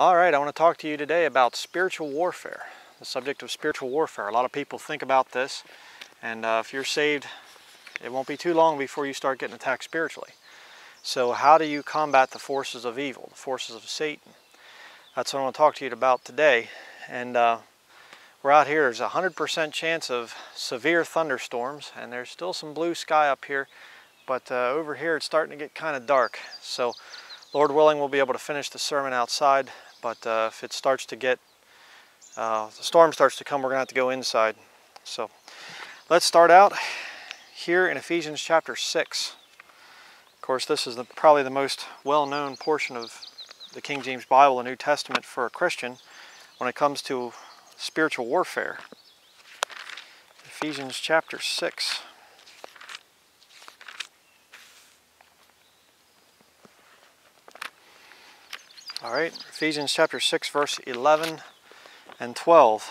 All right, I want to talk to you today about spiritual warfare, the subject of spiritual warfare. A lot of people think about this, and uh, if you're saved, it won't be too long before you start getting attacked spiritually. So how do you combat the forces of evil, the forces of Satan? That's what I want to talk to you about today. And uh, we're out here, there's a 100% chance of severe thunderstorms, and there's still some blue sky up here, but uh, over here it's starting to get kind of dark. So Lord willing, we'll be able to finish the sermon outside but uh, if it starts to get, uh, the storm starts to come, we're to have to go inside. So let's start out here in Ephesians chapter 6. Of course, this is the, probably the most well-known portion of the King James Bible, the New Testament for a Christian, when it comes to spiritual warfare. Ephesians chapter 6. All right, Ephesians chapter 6, verse 11 and 12.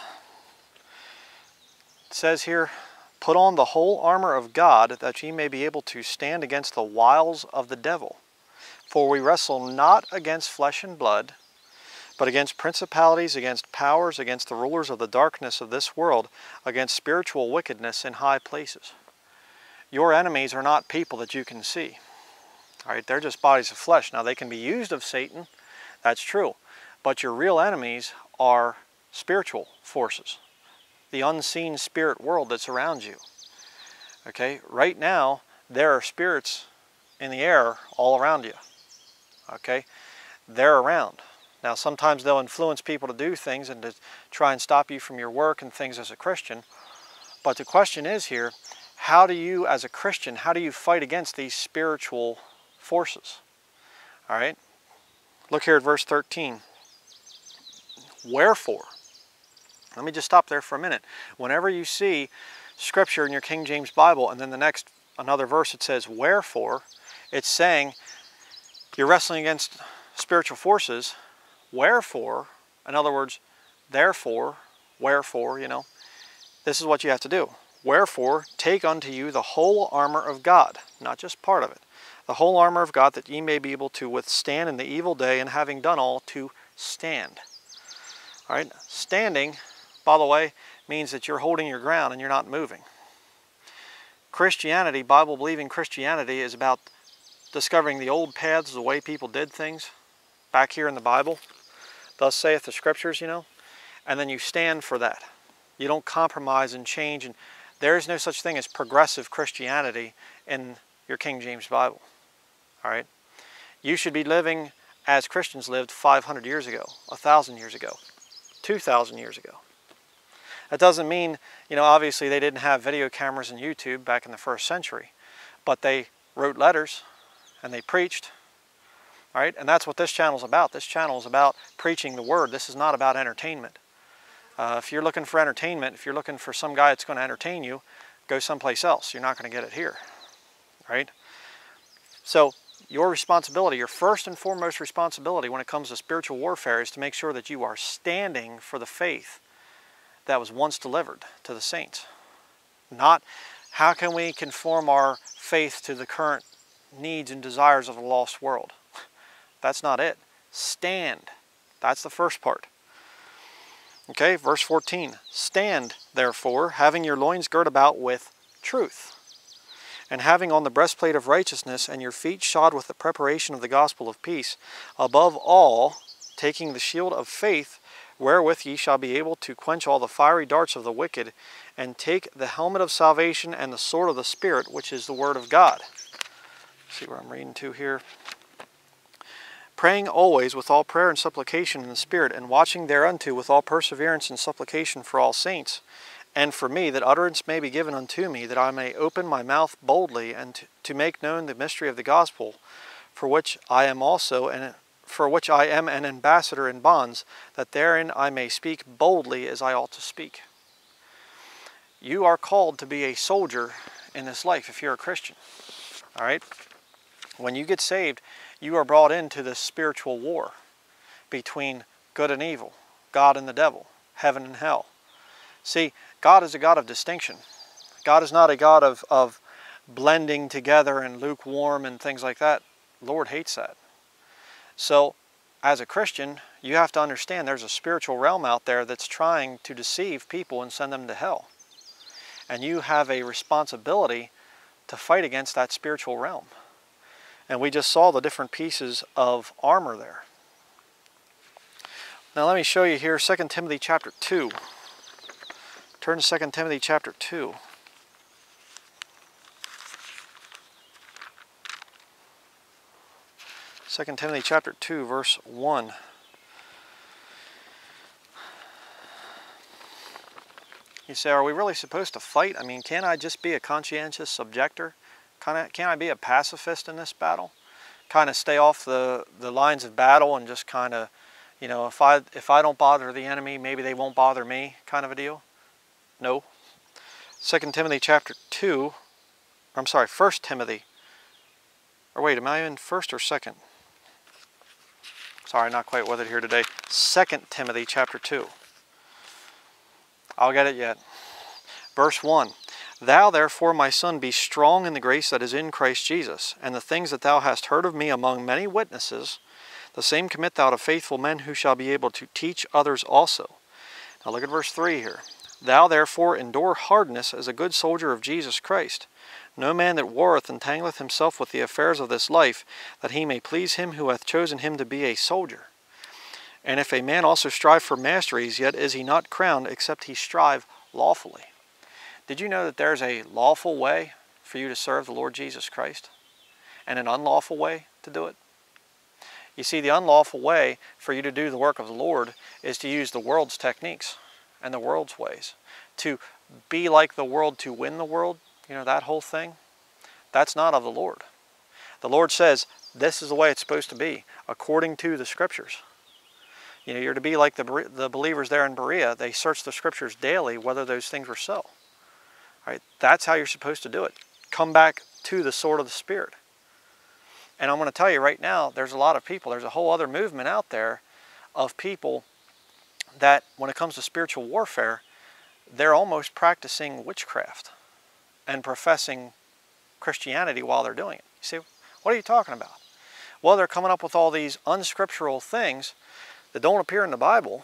It says here, Put on the whole armor of God, that ye may be able to stand against the wiles of the devil. For we wrestle not against flesh and blood, but against principalities, against powers, against the rulers of the darkness of this world, against spiritual wickedness in high places. Your enemies are not people that you can see. All right, they're just bodies of flesh. Now, they can be used of Satan that's true. But your real enemies are spiritual forces, the unseen spirit world that's around you. Okay, right now, there are spirits in the air all around you. Okay, they're around. Now, sometimes they'll influence people to do things and to try and stop you from your work and things as a Christian. But the question is here, how do you, as a Christian, how do you fight against these spiritual forces? All right, Look here at verse 13. Wherefore, let me just stop there for a minute. Whenever you see scripture in your King James Bible and then the next another verse it says wherefore, it's saying you're wrestling against spiritual forces. Wherefore, in other words, therefore, wherefore, you know, this is what you have to do. Wherefore, take unto you the whole armor of God, not just part of it, the whole armor of God, that ye may be able to withstand in the evil day, and having done all, to stand. All right, standing, by the way, means that you're holding your ground and you're not moving. Christianity, Bible-believing Christianity, is about discovering the old paths, the way people did things, back here in the Bible. Thus saith the Scriptures, you know, and then you stand for that. You don't compromise and change, and there is no such thing as progressive Christianity in your King James Bible. All right? You should be living as Christians lived 500 years ago, 1,000 years ago, 2,000 years ago. That doesn't mean, you know, obviously they didn't have video cameras and YouTube back in the first century, but they wrote letters and they preached, all right? And that's what this channel is about. This channel is about preaching the word. This is not about entertainment. Uh, if you're looking for entertainment, if you're looking for some guy that's going to entertain you, go someplace else. You're not going to get it here, right? So your responsibility, your first and foremost responsibility when it comes to spiritual warfare is to make sure that you are standing for the faith that was once delivered to the saints. Not how can we conform our faith to the current needs and desires of a lost world. That's not it. Stand. That's the first part. Okay, verse 14. Stand, therefore, having your loins girt about with truth and having on the breastplate of righteousness, and your feet shod with the preparation of the gospel of peace. Above all, taking the shield of faith, wherewith ye shall be able to quench all the fiery darts of the wicked, and take the helmet of salvation and the sword of the Spirit, which is the word of God. See where I'm reading to here. Praying always with all prayer and supplication in the Spirit, and watching thereunto with all perseverance and supplication for all saints and for me, that utterance may be given unto me, that I may open my mouth boldly, and to, make known the mystery of the gospel, for which I am also, and for which I am an ambassador in bonds, that therein I may speak boldly as I ought to speak. You are called to be a soldier in this life if you're a Christian. All right? When you get saved, you are brought into this spiritual war between good and evil, God and the devil, heaven and hell. See, God is a God of distinction. God is not a God of, of blending together and lukewarm and things like that. Lord hates that. So as a Christian, you have to understand there's a spiritual realm out there that's trying to deceive people and send them to hell. And you have a responsibility to fight against that spiritual realm. And we just saw the different pieces of armor there. Now let me show you here 2 Timothy chapter 2. Turn to 2 Timothy chapter 2. Second Timothy chapter 2 verse 1. You say, are we really supposed to fight? I mean, can't I just be a conscientious objector? Can I, can I be a pacifist in this battle? Kind of stay off the, the lines of battle and just kind of, you know, if I, if I don't bother the enemy, maybe they won't bother me kind of a deal? No. 2 Timothy chapter 2, I'm sorry, 1 Timothy. Or wait, am I in 1st or 2nd? Sorry, not quite with it here today. 2 Timothy chapter 2. I'll get it yet. Verse 1. Thou therefore, my son, be strong in the grace that is in Christ Jesus, and the things that thou hast heard of me among many witnesses, the same commit thou to faithful men who shall be able to teach others also. Now look at verse 3 here. Thou therefore endure hardness as a good soldier of Jesus Christ. No man that warreth entangleth himself with the affairs of this life, that he may please him who hath chosen him to be a soldier. And if a man also strive for masteries, yet is he not crowned, except he strive lawfully. Did you know that there's a lawful way for you to serve the Lord Jesus Christ and an unlawful way to do it? You see, the unlawful way for you to do the work of the Lord is to use the world's techniques and the world's ways. To be like the world to win the world, you know, that whole thing, that's not of the Lord. The Lord says, this is the way it's supposed to be, according to the Scriptures. You know, you're to be like the, the believers there in Berea. They searched the Scriptures daily whether those things were so. Right? That's how you're supposed to do it. Come back to the sword of the Spirit. And I'm going to tell you right now, there's a lot of people, there's a whole other movement out there of people that when it comes to spiritual warfare, they're almost practicing witchcraft and professing Christianity while they're doing it. You see, what are you talking about? Well, they're coming up with all these unscriptural things that don't appear in the Bible.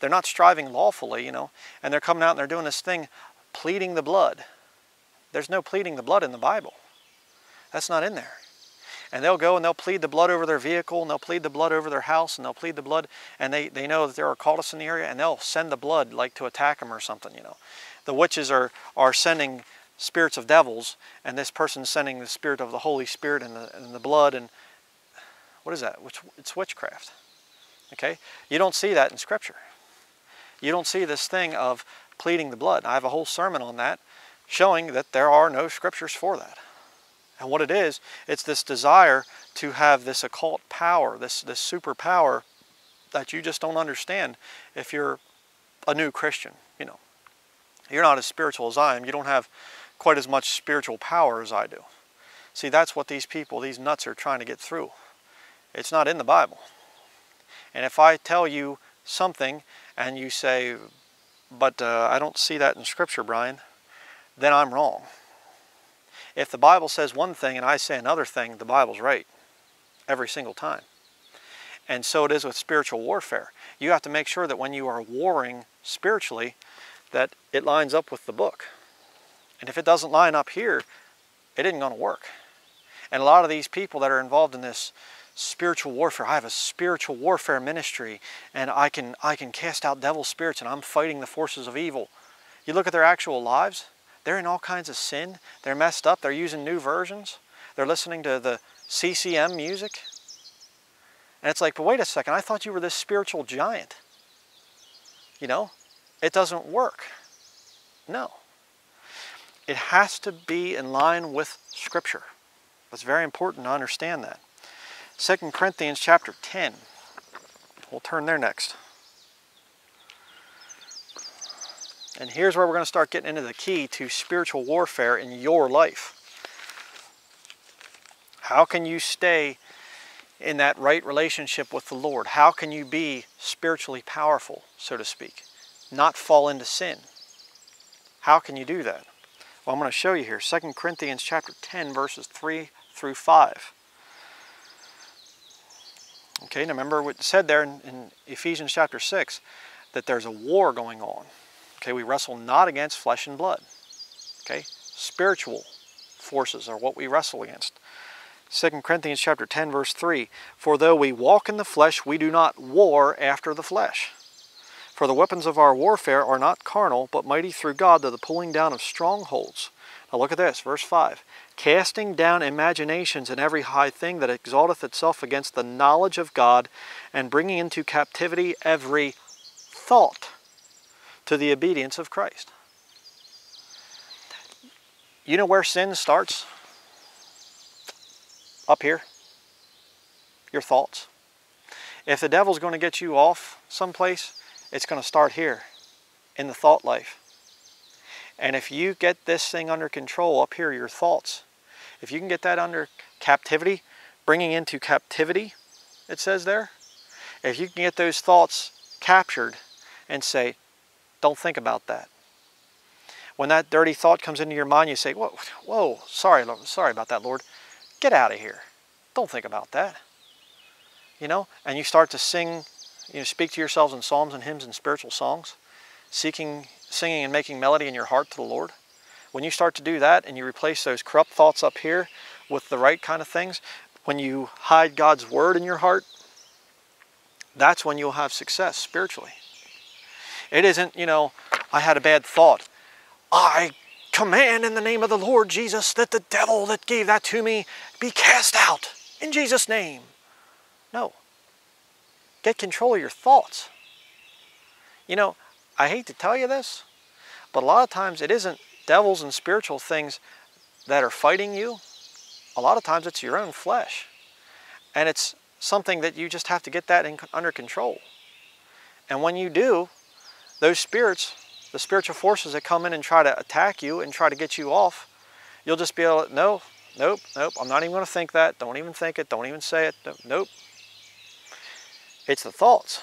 They're not striving lawfully, you know, and they're coming out and they're doing this thing pleading the blood. There's no pleading the blood in the Bible. That's not in there. And they'll go and they'll plead the blood over their vehicle and they'll plead the blood over their house and they'll plead the blood and they, they know that there are cultists in the area and they'll send the blood like to attack them or something, you know. The witches are, are sending spirits of devils and this person's sending the spirit of the Holy Spirit and the, and the blood and what is that? Which, it's witchcraft. Okay? You don't see that in Scripture. You don't see this thing of pleading the blood. I have a whole sermon on that showing that there are no scriptures for that. And what it is, it's this desire to have this occult power, this, this super power that you just don't understand if you're a new Christian, you know. You're not as spiritual as I am. You don't have quite as much spiritual power as I do. See, that's what these people, these nuts are trying to get through. It's not in the Bible. And if I tell you something and you say, but uh, I don't see that in Scripture, Bryan, then I'm wrong. If the Bible says one thing and I say another thing, the Bible's right every single time. And so it is with spiritual warfare. You have to make sure that when you are warring spiritually, that it lines up with the book. And if it doesn't line up here, it isn't going to work. And a lot of these people that are involved in this spiritual warfare. I have a spiritual warfare ministry and I can, I can cast out devil spirits and I'm fighting the forces of evil. You look at their actual lives, they're in all kinds of sin. They're messed up. They're using new versions. They're listening to the CCM music. And it's like, but wait a second, I thought you were this spiritual giant. You know, it doesn't work. No. It has to be in line with Scripture. It's very important to understand that. 2 Corinthians chapter 10. We'll turn there next. And here's where we're going to start getting into the key to spiritual warfare in your life. How can you stay in that right relationship with the Lord? How can you be spiritually powerful, so to speak? Not fall into sin. How can you do that? Well, I'm going to show you here. 2 Corinthians chapter 10, verses 3 through 5. Okay, now remember what it said there in, in Ephesians chapter 6 that there's a war going on. Okay, we wrestle not against flesh and blood. Okay, spiritual forces are what we wrestle against. 2 Corinthians chapter 10 verse 3 For though we walk in the flesh we do not war after the flesh for the weapons of our warfare are not carnal but mighty through God to the pulling down of strongholds now look at this verse 5 casting down imaginations and every high thing that exalteth itself against the knowledge of God and bringing into captivity every thought to the obedience of Christ you know where sin starts up here, your thoughts. If the devil's going to get you off someplace, it's going to start here in the thought life. And if you get this thing under control up here, your thoughts, if you can get that under captivity, bringing into captivity, it says there, if you can get those thoughts captured and say, don't think about that. When that dirty thought comes into your mind, you say, whoa, whoa, sorry, sorry about that, Lord. Get out of here. Don't think about that. You know, and you start to sing, you know, speak to yourselves in psalms and hymns and spiritual songs, seeking, singing and making melody in your heart to the Lord. When you start to do that and you replace those corrupt thoughts up here with the right kind of things, when you hide God's word in your heart, that's when you'll have success spiritually. It isn't, you know, I had a bad thought. I command in the name of the Lord Jesus that the devil that gave that to me be cast out in Jesus' name. No. Get control of your thoughts. You know, I hate to tell you this, but a lot of times it isn't devils and spiritual things that are fighting you. A lot of times it's your own flesh. And it's something that you just have to get that in, under control. And when you do, those spirits the spiritual forces that come in and try to attack you and try to get you off, you'll just be able to, no, nope, nope, I'm not even going to think that. Don't even think it. Don't even say it. Nope. It's the thoughts.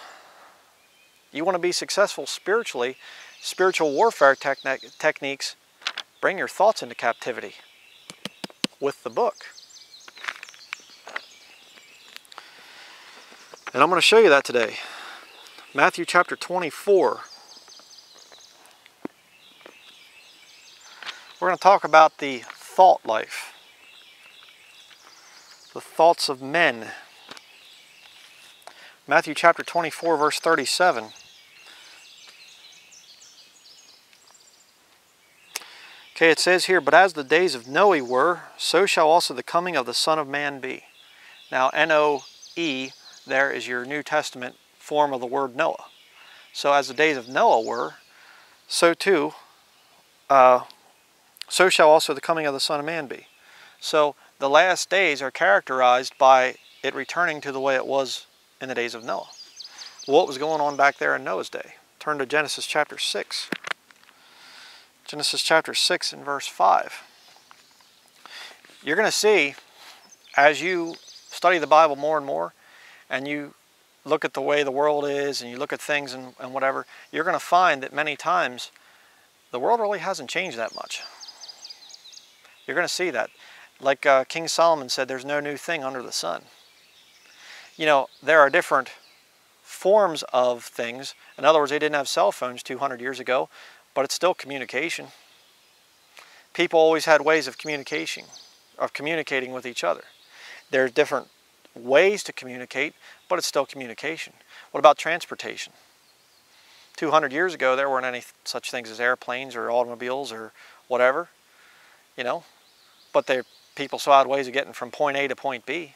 You want to be successful spiritually, spiritual warfare techni techniques, bring your thoughts into captivity with the book. And I'm going to show you that today. Matthew chapter 24. We're going to talk about the thought life, the thoughts of men. Matthew chapter 24, verse 37. Okay, it says here, But as the days of Noe were, so shall also the coming of the Son of Man be. Now, N-O-E, there is your New Testament form of the word Noah. So as the days of Noah were, so too uh, so shall also the coming of the Son of Man be. So the last days are characterized by it returning to the way it was in the days of Noah. What was going on back there in Noah's day? Turn to Genesis chapter 6. Genesis chapter 6 and verse 5. You're going to see, as you study the Bible more and more, and you look at the way the world is, and you look at things and, and whatever, you're going to find that many times the world really hasn't changed that much. You're going to see that. Like uh, King Solomon said, there's no new thing under the sun. You know, there are different forms of things. In other words, they didn't have cell phones 200 years ago, but it's still communication. People always had ways of communication, of communicating with each other. There are different ways to communicate, but it's still communication. What about transportation? 200 years ago, there weren't any such things as airplanes or automobiles or whatever. You know, but they're people saw out ways of getting from point A to point B.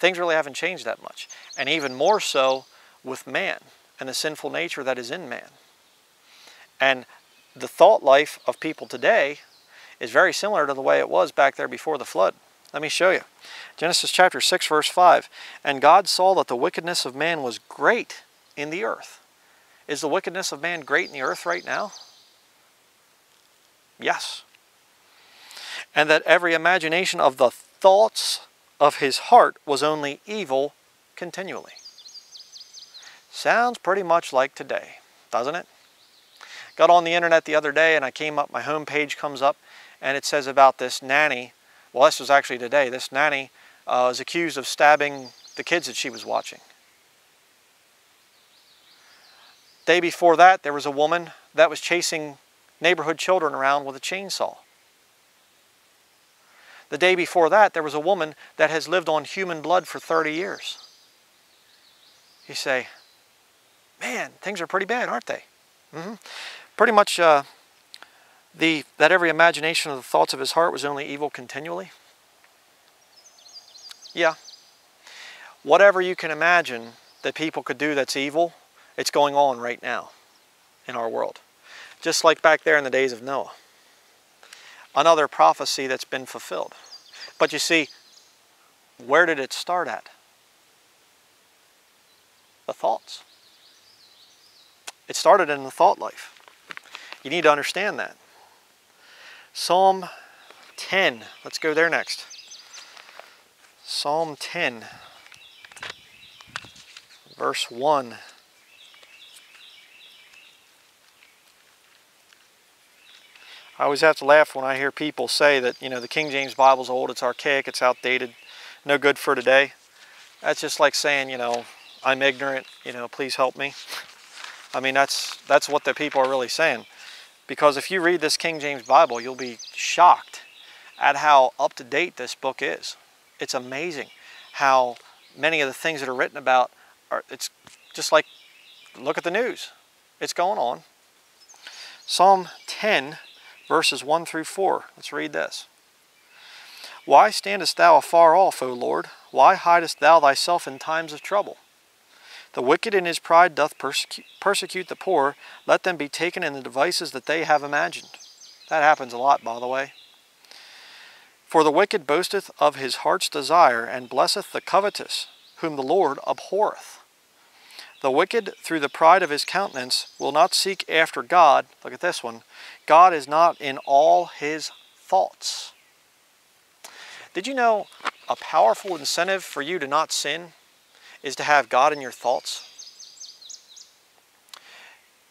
Things really haven't changed that much. And even more so with man and the sinful nature that is in man. And the thought life of people today is very similar to the way it was back there before the flood. Let me show you. Genesis chapter 6 verse 5. And God saw that the wickedness of man was great in the earth. Is the wickedness of man great in the earth right now? Yes and that every imagination of the thoughts of his heart was only evil continually. Sounds pretty much like today, doesn't it? Got on the internet the other day and I came up, my home page comes up and it says about this nanny, well this was actually today, this nanny uh, is accused of stabbing the kids that she was watching. Day before that there was a woman that was chasing neighborhood children around with a chainsaw. The day before that, there was a woman that has lived on human blood for 30 years. You say, man, things are pretty bad, aren't they? Mm-hmm. Pretty much uh, the, that every imagination of the thoughts of his heart was only evil continually. Yeah. Whatever you can imagine that people could do that's evil, it's going on right now in our world. Just like back there in the days of Noah another prophecy that's been fulfilled. But you see, where did it start at? The thoughts. It started in the thought life. You need to understand that. Psalm 10. Let's go there next. Psalm 10, verse 1. I always have to laugh when I hear people say that, you know, the King James Bible's old, it's archaic, it's outdated, no good for today. That's just like saying, you know, I'm ignorant, you know, please help me. I mean, that's, that's what the people are really saying. Because if you read this King James Bible, you'll be shocked at how up-to-date this book is. It's amazing how many of the things that are written about are, it's just like, look at the news. It's going on. Psalm 10, verses 1 through 4. Let's read this. Why standest thou afar off, O Lord? Why hidest thou thyself in times of trouble? The wicked in his pride doth persecute, persecute the poor. Let them be taken in the devices that they have imagined. That happens a lot, by the way. For the wicked boasteth of his heart's desire, and blesseth the covetous, whom the Lord abhorreth. The wicked, through the pride of his countenance, will not seek after God. Look at this one. God is not in all his thoughts. Did you know a powerful incentive for you to not sin is to have God in your thoughts?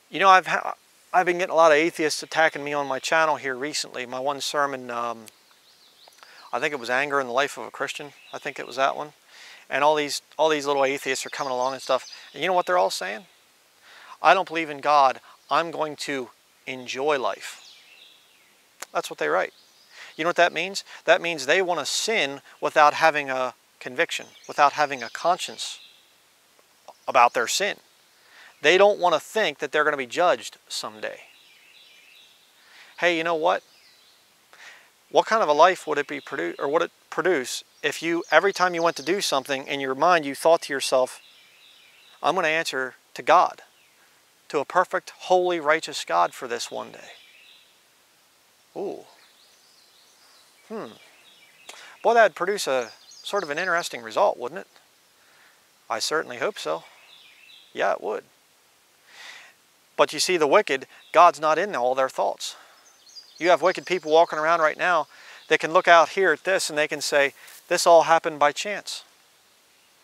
You know, I've, I've been getting a lot of atheists attacking me on my channel here recently. My one sermon, um, I think it was Anger in the Life of a Christian. I think it was that one and all these all these little atheists are coming along and stuff. And you know what they're all saying? I don't believe in god. I'm going to enjoy life. That's what they write. You know what that means? That means they want to sin without having a conviction without having a conscience about their sin. They don't want to think that they're going to be judged someday. Hey you know what? What kind of a life would it be produce or would it produce if you every time you went to do something in your mind you thought to yourself i'm going to answer to god to a perfect holy righteous god for this one day. Ooh. Hmm. Boy that'd produce a sort of an interesting result wouldn't it? I certainly hope so. Yeah it would. But you see the wicked god's not in all their thoughts. You have wicked people walking around right now that can look out here at this and they can say, this all happened by chance.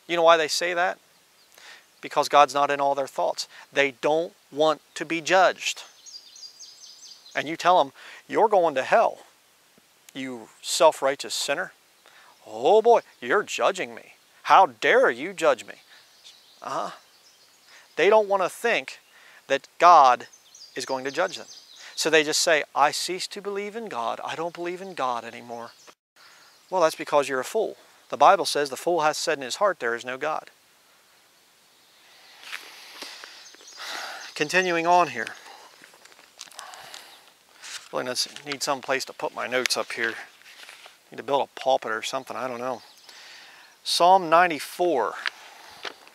You know why they say that? Because God's not in all their thoughts. They don't want to be judged. And you tell them, you're going to hell, you self-righteous sinner. Oh boy, you're judging me. How dare you judge me? Uh-huh. They don't want to think that God is going to judge them. So they just say, I cease to believe in God. I don't believe in God anymore. Well, that's because you're a fool. The Bible says the fool hath said in his heart, there is no God. Continuing on here. Really need some place to put my notes up here. Need to build a pulpit or something, I don't know. Psalm 94.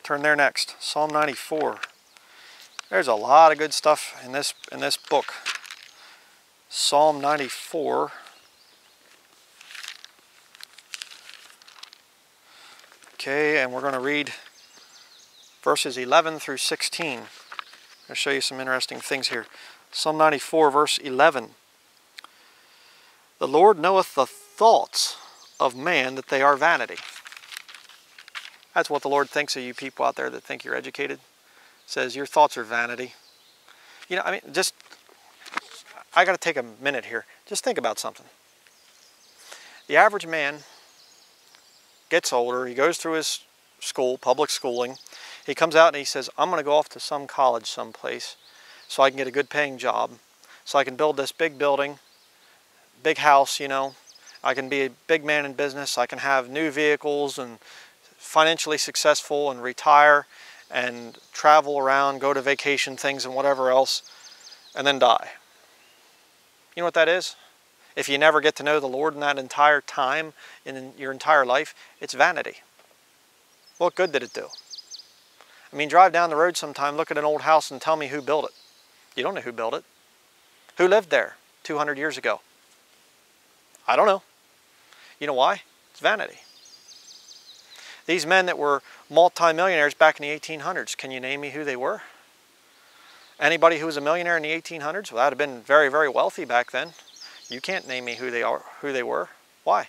Turn there next. Psalm 94. There's a lot of good stuff in this in this book. Psalm 94. Okay, and we're going to read verses 11 through 16. I'll show you some interesting things here. Psalm 94, verse 11. The Lord knoweth the thoughts of man that they are vanity. That's what the Lord thinks of you people out there that think you're educated. Says your thoughts are vanity. You know, I mean, just I got to take a minute here. Just think about something. The average man gets older, he goes through his school, public schooling, He comes out and he says, I'm going to go off to some college someplace so I can get a good paying job, so I can build this big building, big house, you know. I can be a big man in business. I can have new vehicles and financially successful and retire and travel around, go to vacation things and whatever else, and then die. You know what that is? If you never get to know the Lord in that entire time, in your entire life, it's vanity. What good did it do? I mean, drive down the road sometime, look at an old house and tell me who built it. You don't know who built it. Who lived there 200 years ago? I don't know. You know why? It's vanity. These men that were multimillionaires back in the 1800s, can you name me who they were? Anybody who was a millionaire in the 1800s? Well, that would have been very, very wealthy back then. You can't name me who they are, who they were. Why?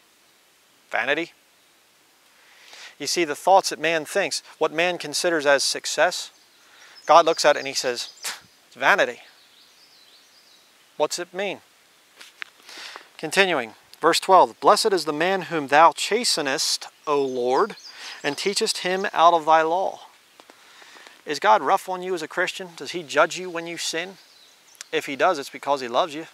Vanity. You see, the thoughts that man thinks, what man considers as success, God looks at it and he says, it's vanity. What's it mean? Continuing, verse 12, Blessed is the man whom thou chastenest, O Lord, and teachest him out of thy law. Is God rough on you as a Christian? Does he judge you when you sin? If he does, it's because he loves you.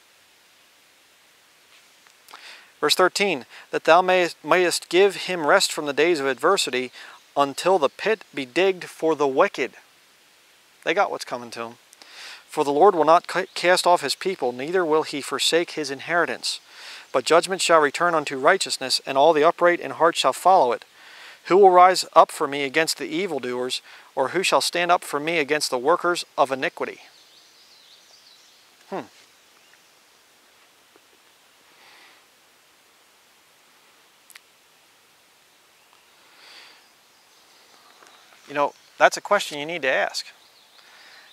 Verse 13, that thou mayest, mayest give him rest from the days of adversity until the pit be digged for the wicked. They got what's coming to them. For the Lord will not cast off his people, neither will he forsake his inheritance. But judgment shall return unto righteousness, and all the upright in heart shall follow it. Who will rise up for me against the evildoers, or who shall stand up for me against the workers of iniquity? Hmm. You know, that's a question you need to ask.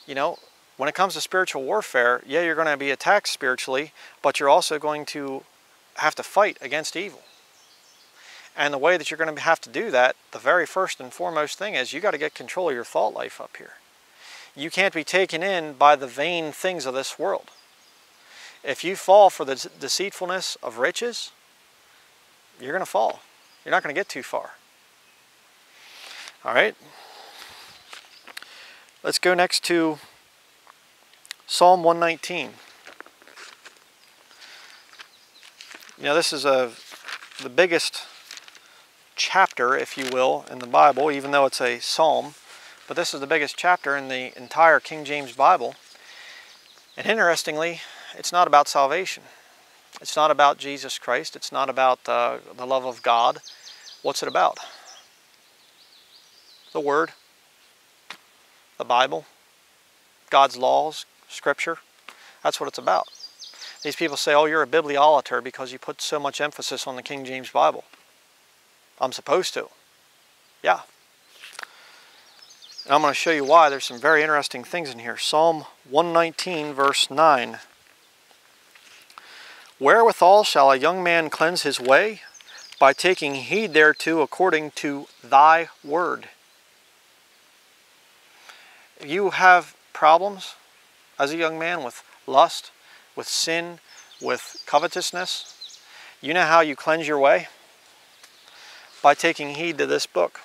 You know, when it comes to spiritual warfare, yeah, you're going to be attacked spiritually, but you're also going to have to fight against evil. And the way that you're going to have to do that, the very first and foremost thing is you got to get control of your thought life up here. You can't be taken in by the vain things of this world. If you fall for the deceitfulness of riches, you're going to fall. You're not going to get too far. All right. Let's go next to Psalm 119. Now this is a the biggest chapter, if you will, in the Bible, even though it's a psalm. But this is the biggest chapter in the entire King James Bible. And interestingly, it's not about salvation. It's not about Jesus Christ. It's not about uh, the love of God. What's it about? The Word the Bible, God's laws, Scripture. That's what it's about. These people say, oh, you're a bibliolater because you put so much emphasis on the King James Bible. I'm supposed to. Yeah. And I'm going to show you why. There's some very interesting things in here. Psalm 119, verse 9. Wherewithal shall a young man cleanse his way? By taking heed thereto according to thy word you have problems as a young man with lust, with sin, with covetousness, you know how you cleanse your way? By taking heed to this book.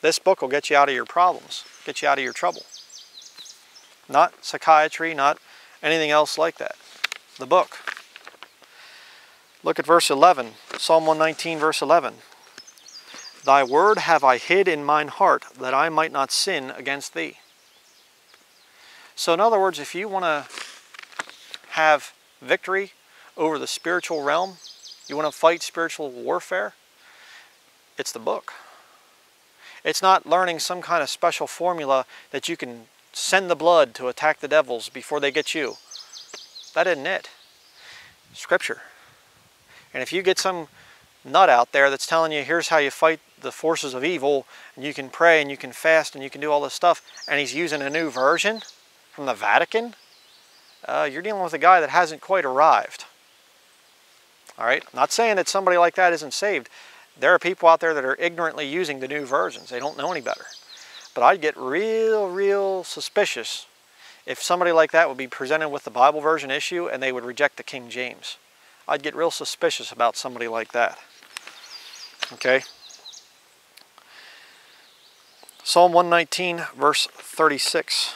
This book will get you out of your problems, get you out of your trouble. Not psychiatry, not anything else like that. The book. Look at verse 11, Psalm 119, verse 11. Thy word have I hid in mine heart, that I might not sin against thee. So in other words, if you want to have victory over the spiritual realm, you want to fight spiritual warfare, it's the book. It's not learning some kind of special formula that you can send the blood to attack the devils before they get you. That isn't it. Scripture. And if you get some nut out there that's telling you here's how you fight the forces of evil and you can pray and you can fast and you can do all this stuff and he's using a new version from the Vatican, uh, you're dealing with a guy that hasn't quite arrived. All right, not saying that somebody like that isn't saved. There are people out there that are ignorantly using the new versions. They don't know any better. But I'd get real, real suspicious if somebody like that would be presented with the Bible version issue and they would reject the King James. I'd get real suspicious about somebody like that. Okay? Psalm 119, verse 36.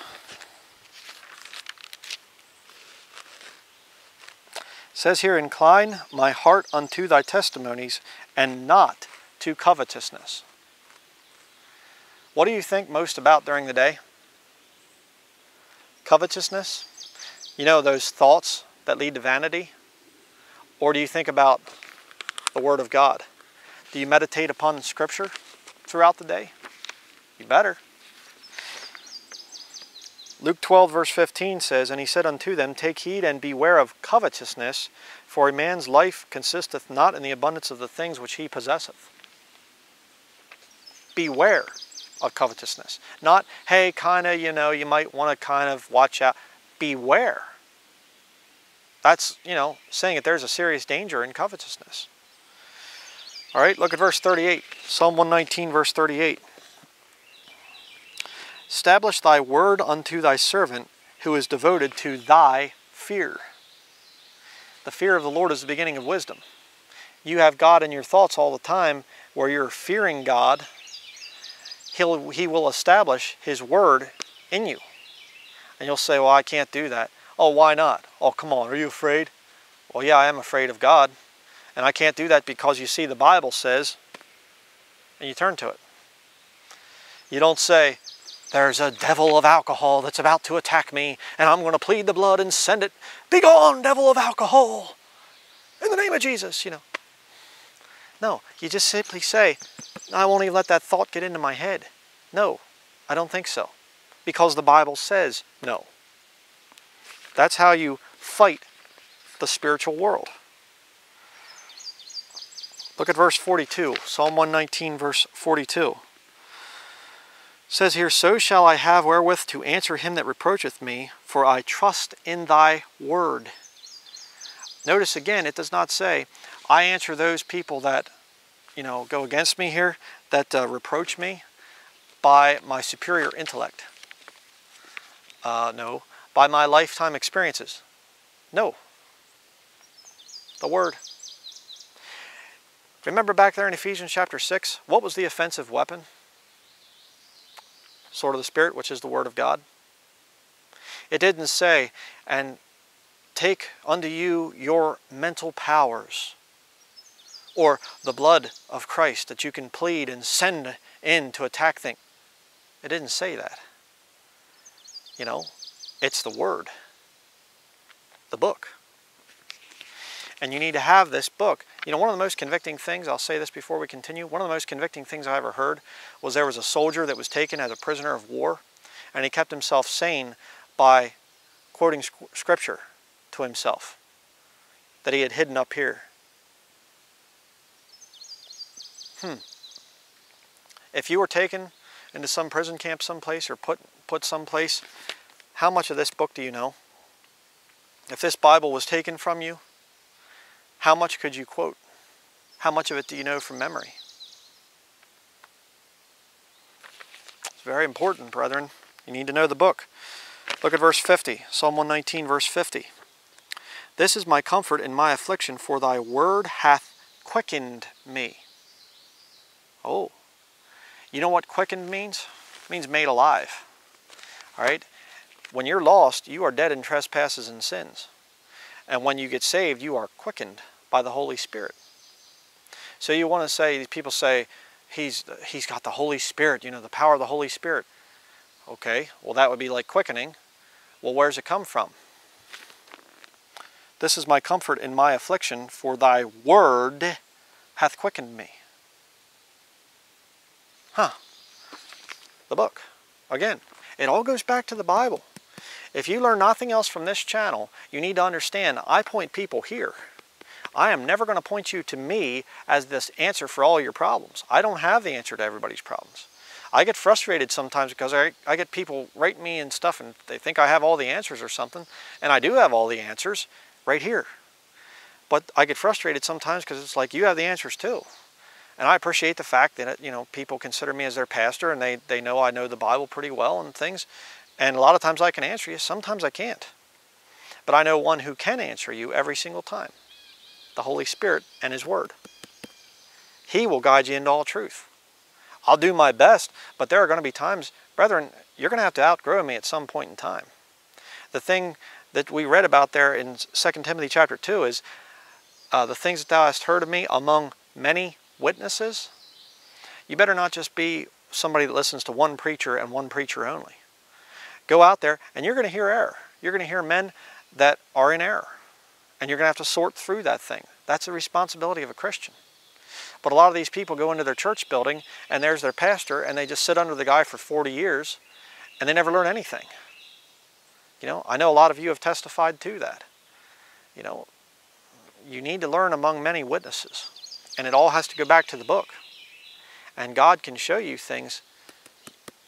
says here, Incline my heart unto thy testimonies, and not to covetousness. What do you think most about during the day? Covetousness? You know, those thoughts that lead to vanity? Or do you think about the Word of God? Do you meditate upon Scripture throughout the day? You better. Luke 12, verse 15 says, And he said unto them, Take heed and beware of covetousness, for a man's life consisteth not in the abundance of the things which he possesseth. Beware of covetousness. Not, hey, kind of, you know, you might want to kind of watch out. Beware. That's, you know, saying that there's a serious danger in covetousness. All right, look at verse 38. Psalm 119, verse 38. Establish thy word unto thy servant who is devoted to thy fear. The fear of the Lord is the beginning of wisdom. You have God in your thoughts all the time where you're fearing God. He'll, he will establish His word in you. And you'll say, Well, I can't do that. Oh, why not? Oh, come on, are you afraid? Well, yeah, I am afraid of God. And I can't do that because you see, the Bible says, and you turn to it. You don't say, there's a devil of alcohol that's about to attack me, and I'm going to plead the blood and send it. Begone, devil of alcohol! In the name of Jesus, you know. No, you just simply say, I won't even let that thought get into my head. No, I don't think so. Because the Bible says no. That's how you fight the spiritual world. Look at verse 42, Psalm 119, verse 42 says here, So shall I have wherewith to answer him that reproacheth me, for I trust in thy word. Notice again, it does not say, I answer those people that, you know, go against me here, that uh, reproach me by my superior intellect. Uh, no, by my lifetime experiences. No. The word. Remember back there in Ephesians chapter 6, what was the offensive weapon? Sword of the Spirit, which is the Word of God. It didn't say, and take unto you your mental powers or the blood of Christ that you can plead and send in to attack things. It didn't say that. You know, it's the Word, the book. And you need to have this book. You know, one of the most convicting things, I'll say this before we continue, one of the most convicting things I ever heard was there was a soldier that was taken as a prisoner of war, and he kept himself sane by quoting scripture to himself that he had hidden up here. Hmm. If you were taken into some prison camp someplace or put, put someplace, how much of this book do you know? If this Bible was taken from you, how much could you quote? How much of it do you know from memory? It's very important, brethren. You need to know the book. Look at verse 50, Psalm 119, verse 50. This is my comfort in my affliction, for thy word hath quickened me. Oh, you know what quickened means? It means made alive. All right? When you're lost, you are dead in trespasses and sins. And when you get saved, you are quickened by the Holy Spirit. So you want to say, people say, he's, he's got the Holy Spirit, you know, the power of the Holy Spirit. Okay, well that would be like quickening. Well, where's it come from? This is my comfort in my affliction, for thy word hath quickened me. Huh. The book. Again, it all goes back to the Bible. If you learn nothing else from this channel, you need to understand I point people here. I am never going to point you to me as this answer for all your problems. I don't have the answer to everybody's problems. I get frustrated sometimes because I, I get people write me and stuff and they think I have all the answers or something. And I do have all the answers right here. But I get frustrated sometimes because it's like, you have the answers too. And I appreciate the fact that, you know, people consider me as their pastor and they, they know I know the Bible pretty well and things. And a lot of times I can answer you, sometimes I can't. But I know one who can answer you every single time the Holy Spirit and His Word. He will guide you into all truth. I'll do my best, but there are going to be times, brethren, you're going to have to outgrow me at some point in time. The thing that we read about there in 2 Timothy chapter 2 is uh, the things that thou hast heard of me among many witnesses. You better not just be somebody that listens to one preacher and one preacher only. Go out there and you're going to hear error. You're going to hear men that are in error. And you're going to have to sort through that thing. That's the responsibility of a Christian. But a lot of these people go into their church building and there's their pastor and they just sit under the guy for 40 years and they never learn anything. You know, I know a lot of you have testified to that. You know, you need to learn among many witnesses. And it all has to go back to the book. And God can show you things.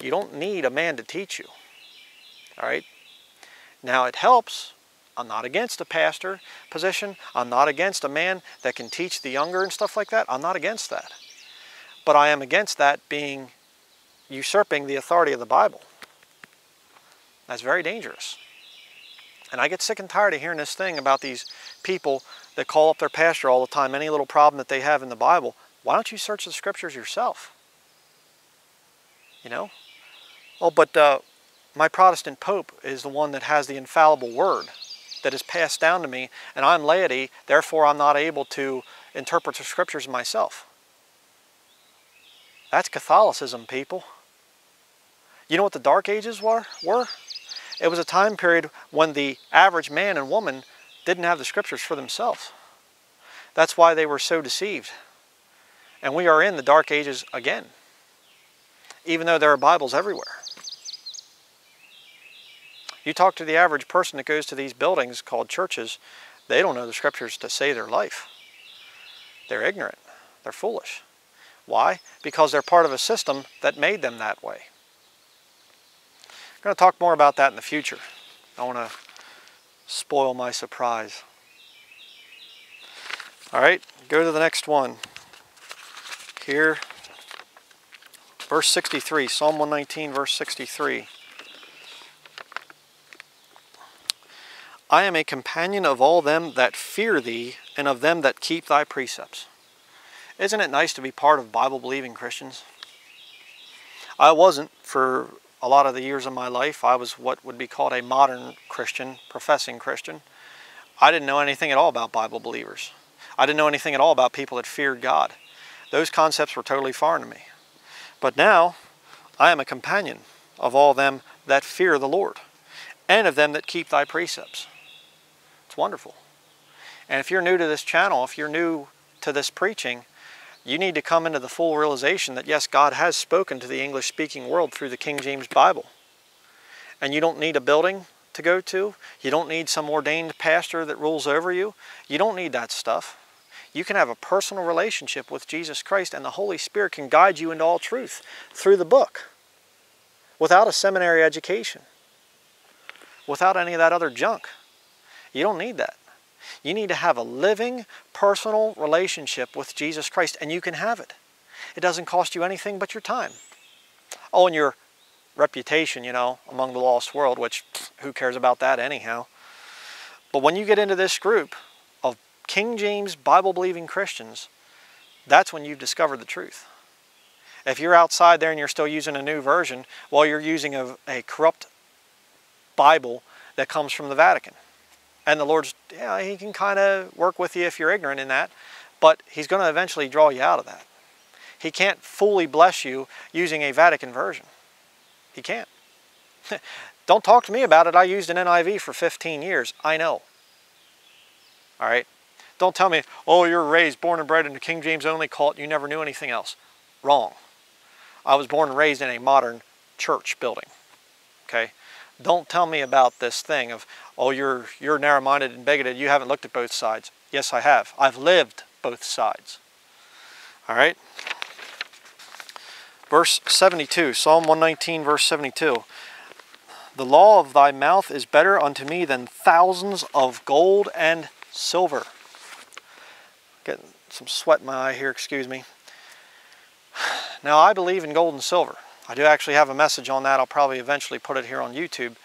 You don't need a man to teach you. All right? Now it helps. I'm not against a pastor position. I'm not against a man that can teach the younger and stuff like that. I'm not against that. But I am against that being usurping the authority of the Bible. That's very dangerous. And I get sick and tired of hearing this thing about these people that call up their pastor all the time, any little problem that they have in the Bible. Why don't you search the scriptures yourself? You know? Oh, but uh, my Protestant Pope is the one that has the infallible word that is passed down to me, and I'm laity, therefore I'm not able to interpret the scriptures myself. That's Catholicism, people. You know what the Dark Ages were? were? It was a time period when the average man and woman didn't have the scriptures for themselves. That's why they were so deceived. And we are in the dark ages again, even though there are Bibles everywhere. You talk to the average person that goes to these buildings called churches, they don't know the scriptures to save their life. They're ignorant. They're foolish. Why? Because they're part of a system that made them that way. I'm going to talk more about that in the future. I want to spoil my surprise. All right, go to the next one. Here, verse 63, Psalm 119, verse 63. I am a companion of all them that fear thee and of them that keep thy precepts. Isn't it nice to be part of Bible believing Christians? I wasn't for a lot of the years of my life, I was what would be called a modern Christian, professing Christian. I didn't know anything at all about Bible believers. I didn't know anything at all about people that feared God. Those concepts were totally foreign to me. But now, I am a companion of all them that fear the Lord, and of them that keep thy precepts. It's wonderful. And if you're new to this channel, if you're new to this preaching, you need to come into the full realization that yes, God has spoken to the English speaking world through the King James Bible. And you don't need a building to go to. You don't need some ordained pastor that rules over you. You don't need that stuff. You can have a personal relationship with Jesus Christ and the Holy Spirit can guide you into all truth through the book without a seminary education, without any of that other junk. You don't need that. You need to have a living, personal relationship with Jesus Christ, and you can have it. It doesn't cost you anything but your time. Oh, and your reputation, you know, among the lost world, which who cares about that anyhow. But when you get into this group of King James Bible-believing Christians, that's when you've discovered the truth. If you're outside there and you're still using a new version, well, you're using a, a corrupt Bible that comes from the Vatican. And the Lord's, yeah, He can kind of work with you if you're ignorant in that, but He's going to eventually draw you out of that. He can't fully bless you using a Vatican version. He can't. Don't talk to me about it. I used an NIV for 15 years. I know. All right? Don't tell me, oh, you're raised, born and bred in a King James only cult, you never knew anything else. Wrong. I was born and raised in a modern church building. Okay? Don't tell me about this thing of, oh, you're, you're narrow-minded and bigoted. You haven't looked at both sides. Yes, I have. I've lived both sides. All right? Verse 72, Psalm 119, verse 72. The law of thy mouth is better unto me than thousands of gold and silver. Getting some sweat in my eye here, excuse me. Now, I believe in gold and silver. I do actually have a message on that. I'll probably eventually put it here on YouTube.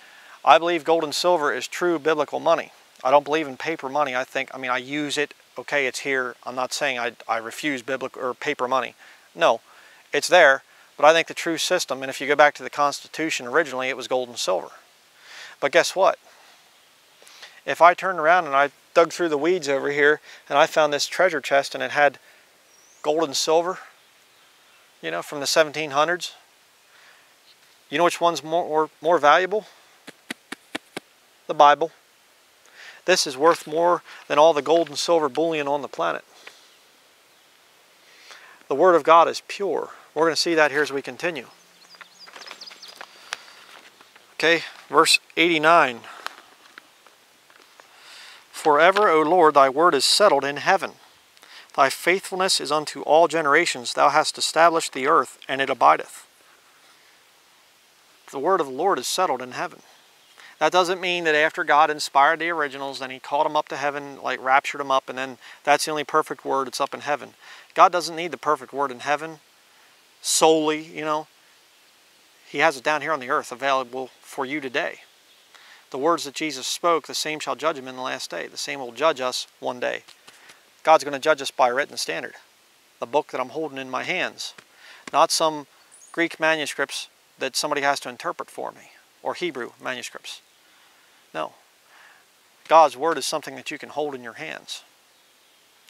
I believe gold and silver is true biblical money. I don't believe in paper money. I think, I mean, I use it. Okay, it's here. I'm not saying I, I refuse biblical or paper money. No, it's there, But I think the true system, and if you go back to the Constitution originally, it was gold and silver. But guess what? If I turned around and I dug through the weeds over here and I found this treasure chest and it had gold and silver, you know, from the 1700s, you know which one's more, more, more valuable? The Bible. This is worth more than all the gold and silver bullion on the planet. The Word of God is pure. We're going to see that here as we continue. Okay, verse 89. Forever, O Lord, thy word is settled in heaven. Thy faithfulness is unto all generations. Thou hast established the earth, and it abideth. The word of the Lord is settled in heaven. That doesn't mean that after God inspired the originals, then he called them up to heaven, like raptured them up, and then that's the only perfect word, it's up in heaven. God doesn't need the perfect word in heaven solely, you know. He has it down here on the earth available for you today. The words that Jesus spoke, the same shall judge him in the last day. The same will judge us one day. God's going to judge us by a written standard. The book that I'm holding in my hands. Not some Greek manuscripts that somebody has to interpret for me. Or Hebrew manuscripts. No. God's word is something that you can hold in your hands.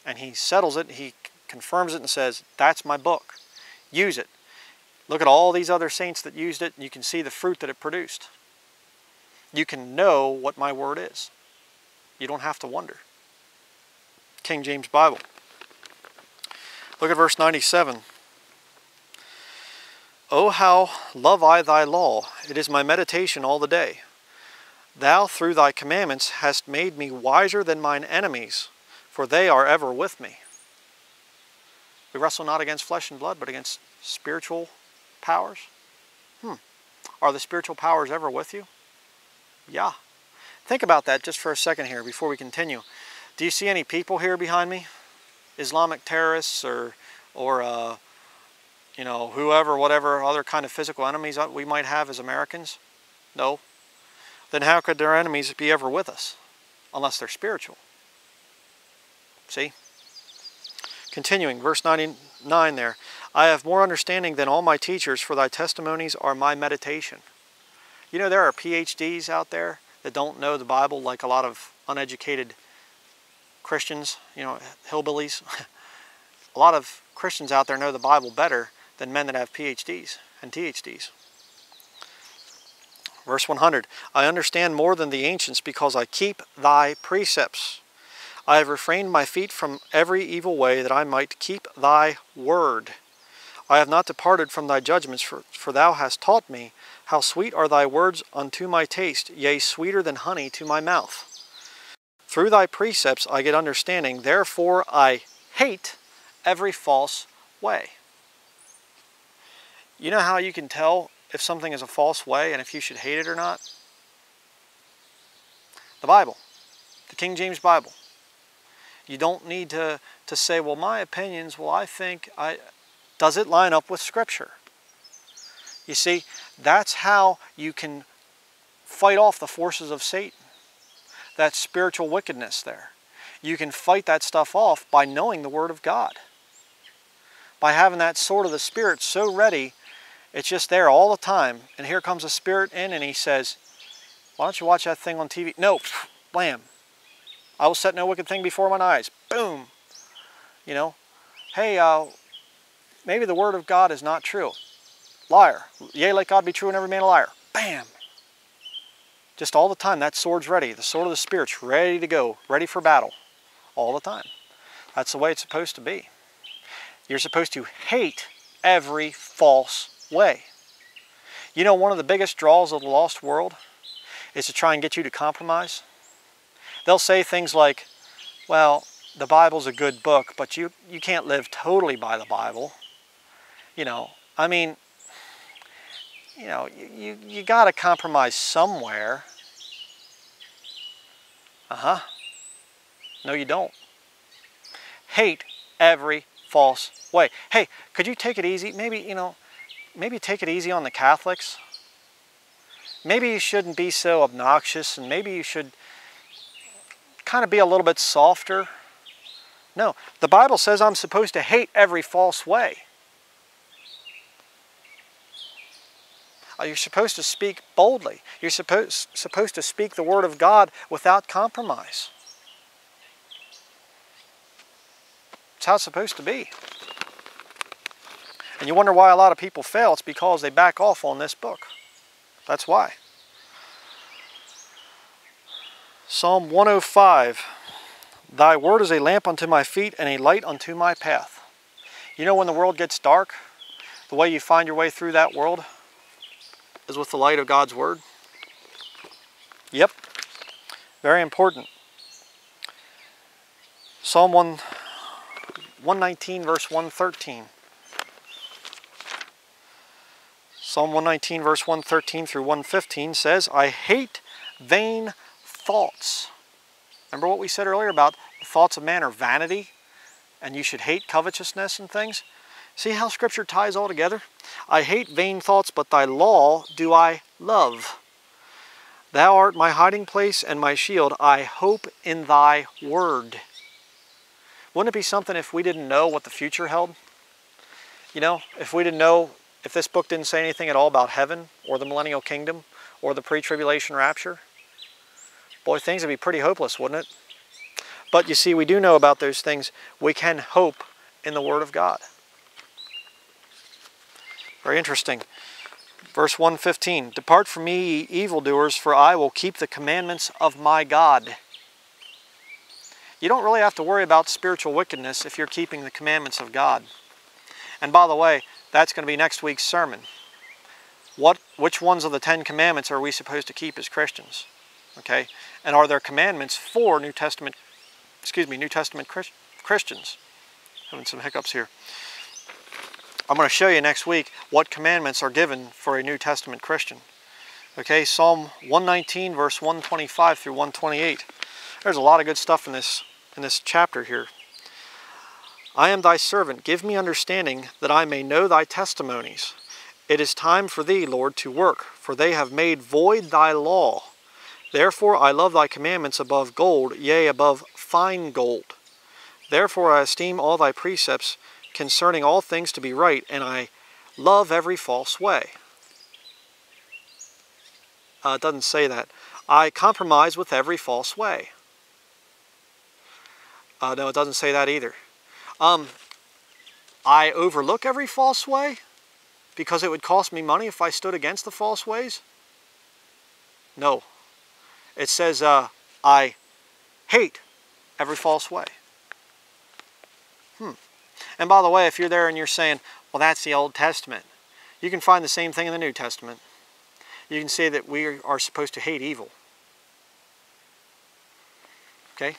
And he settles it, he confirms it and says, that's my book. Use it. Look at all these other saints that used it and you can see the fruit that it produced. You can know what my word is. You don't have to wonder. King James Bible. Look at verse 97. Oh, how love I thy law! It is my meditation all the day. Thou through thy commandments hast made me wiser than mine enemies, for they are ever with me. We wrestle not against flesh and blood, but against spiritual powers. Hmm. Are the spiritual powers ever with you? Yeah. Think about that just for a second here before we continue. Do you see any people here behind me? Islamic terrorists or, or uh, you know, whoever, whatever other kind of physical enemies we might have as Americans? No then how could their enemies be ever with us? Unless they're spiritual. See? Continuing, verse 99 there. I have more understanding than all my teachers, for thy testimonies are my meditation. You know, there are PhDs out there that don't know the Bible like a lot of uneducated Christians, you know, hillbillies. a lot of Christians out there know the Bible better than men that have PhDs and THDs. Verse 100 I understand more than the ancients because I keep thy precepts. I have refrained my feet from every evil way that I might keep thy word. I have not departed from thy judgments, for, for thou hast taught me how sweet are thy words unto my taste, yea, sweeter than honey to my mouth. Through thy precepts I get understanding, therefore I hate every false way. You know how you can tell if something is a false way and if you should hate it or not? The Bible, the King James Bible. You don't need to, to say, well, my opinions, well, I think, I, does it line up with Scripture? You see, that's how you can fight off the forces of Satan. That spiritual wickedness there. You can fight that stuff off by knowing the Word of God. By having that sword of the Spirit so ready it's just there all the time. And here comes a spirit in and he says, why don't you watch that thing on TV? No, blam. I will set no wicked thing before mine eyes. Boom. You know, hey, uh, maybe the word of God is not true. Liar. Yea, let God be true and every man a liar. Bam. Just all the time, that sword's ready. The sword of the Spirit's ready to go, ready for battle. All the time. That's the way it's supposed to be. You're supposed to hate every false way. You know, one of the biggest draws of the lost world is to try and get you to compromise. They'll say things like, well, the Bible's a good book, but you, you can't live totally by the Bible. You know, I mean, you know, you, you, you got to compromise somewhere. Uh-huh. No, you don't. Hate every false way. Hey, could you take it easy? Maybe, you know, maybe take it easy on the Catholics. Maybe you shouldn't be so obnoxious and maybe you should kind of be a little bit softer. No, the Bible says I'm supposed to hate every false way. Uh, you're supposed to speak boldly. You're supposed, supposed to speak the Word of God without compromise. It's how it's supposed to be. And you wonder why a lot of people fail. It's because they back off on this book. That's why. Psalm 105 Thy word is a lamp unto my feet and a light unto my path. You know when the world gets dark, the way you find your way through that world is with the light of God's word? Yep. Very important. Psalm 1, 119 verse 113. Psalm 119 verse 113 through 115 says, I hate vain thoughts. Remember what we said earlier about the thoughts of man are vanity and you should hate covetousness and things? See how scripture ties all together? I hate vain thoughts, but thy law do I love. Thou art my hiding place and my shield. I hope in thy word. Wouldn't it be something if we didn't know what the future held? You know, if we didn't know, if this book didn't say anything at all about heaven or the millennial kingdom or the pre-tribulation rapture, boy, things would be pretty hopeless, wouldn't it? But you see, we do know about those things. We can hope in the Word of God. Very interesting. Verse 115 Depart from me, ye evildoers, for I will keep the commandments of my God. You don't really have to worry about spiritual wickedness if you're keeping the commandments of God. And by the way, that's going to be next week's sermon. What, which ones of the Ten Commandments are we supposed to keep as Christians? Okay, and are there commandments for New Testament, excuse me, New Testament Christ, Christians? Having some hiccups here. I'm going to show you next week what commandments are given for a New Testament Christian. Okay, Psalm 119, verse 125 through 128. There's a lot of good stuff in this in this chapter here. I am thy servant, give me understanding that I may know thy testimonies. It is time for thee, Lord, to work, for they have made void thy law. Therefore I love thy commandments above gold, yea, above fine gold. Therefore I esteem all thy precepts concerning all things to be right, and I love every false way. Uh, it doesn't say that. I compromise with every false way. Uh, no, it doesn't say that either. Um, I overlook every false way because it would cost me money if I stood against the false ways? No, it says, uh, I hate every false way. Hmm. And by the way, if you're there and you're saying, well, that's the Old Testament, you can find the same thing in the New Testament. You can say that we are supposed to hate evil. Okay?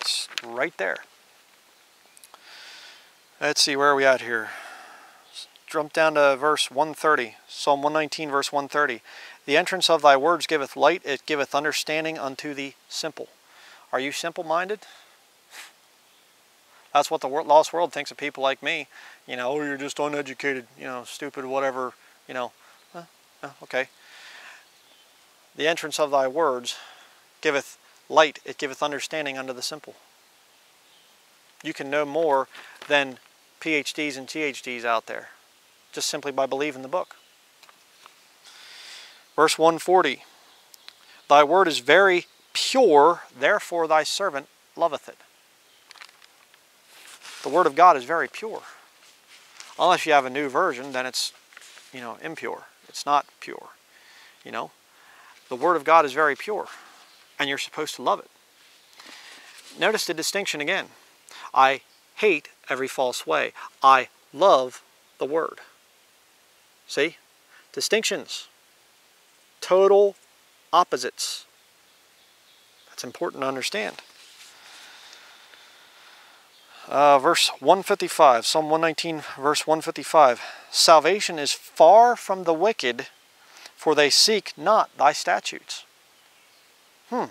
It's right there. Let's see, where are we at here? Jump down to verse 130, Psalm 119, verse 130. The entrance of thy words giveth light, it giveth understanding unto the simple. Are you simple-minded? That's what the lost world thinks of people like me. You know, oh, you're just uneducated, you know, stupid, whatever, you know. Uh, uh, okay. The entrance of thy words giveth light, it giveth understanding unto the simple. You can know more than PhDs and THDs out there, just simply by believing the book. Verse 140 Thy word is very pure, therefore thy servant loveth it. The word of God is very pure. Unless you have a new version, then it's, you know, impure. It's not pure. You know, the word of God is very pure, and you're supposed to love it. Notice the distinction again. I hate every false way. I love the word. See? Distinctions total opposites. That's important to understand. Uh, verse 155, Psalm 119, verse 155. Salvation is far from the wicked, for they seek not thy statutes. Hmm.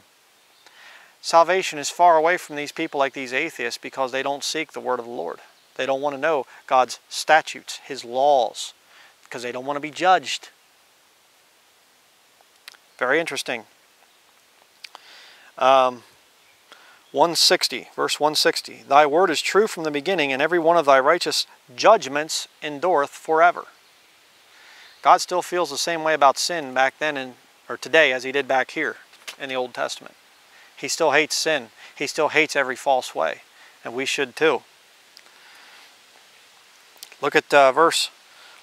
Salvation is far away from these people like these atheists because they don't seek the word of the Lord. They don't want to know God's statutes, His laws, because they don't want to be judged. Very interesting. Um, 160, verse 160. Thy word is true from the beginning, and every one of thy righteous judgments endureth forever. God still feels the same way about sin back then and or today as he did back here in the Old Testament. He still hates sin. He still hates every false way. And we should too. Look at uh, verse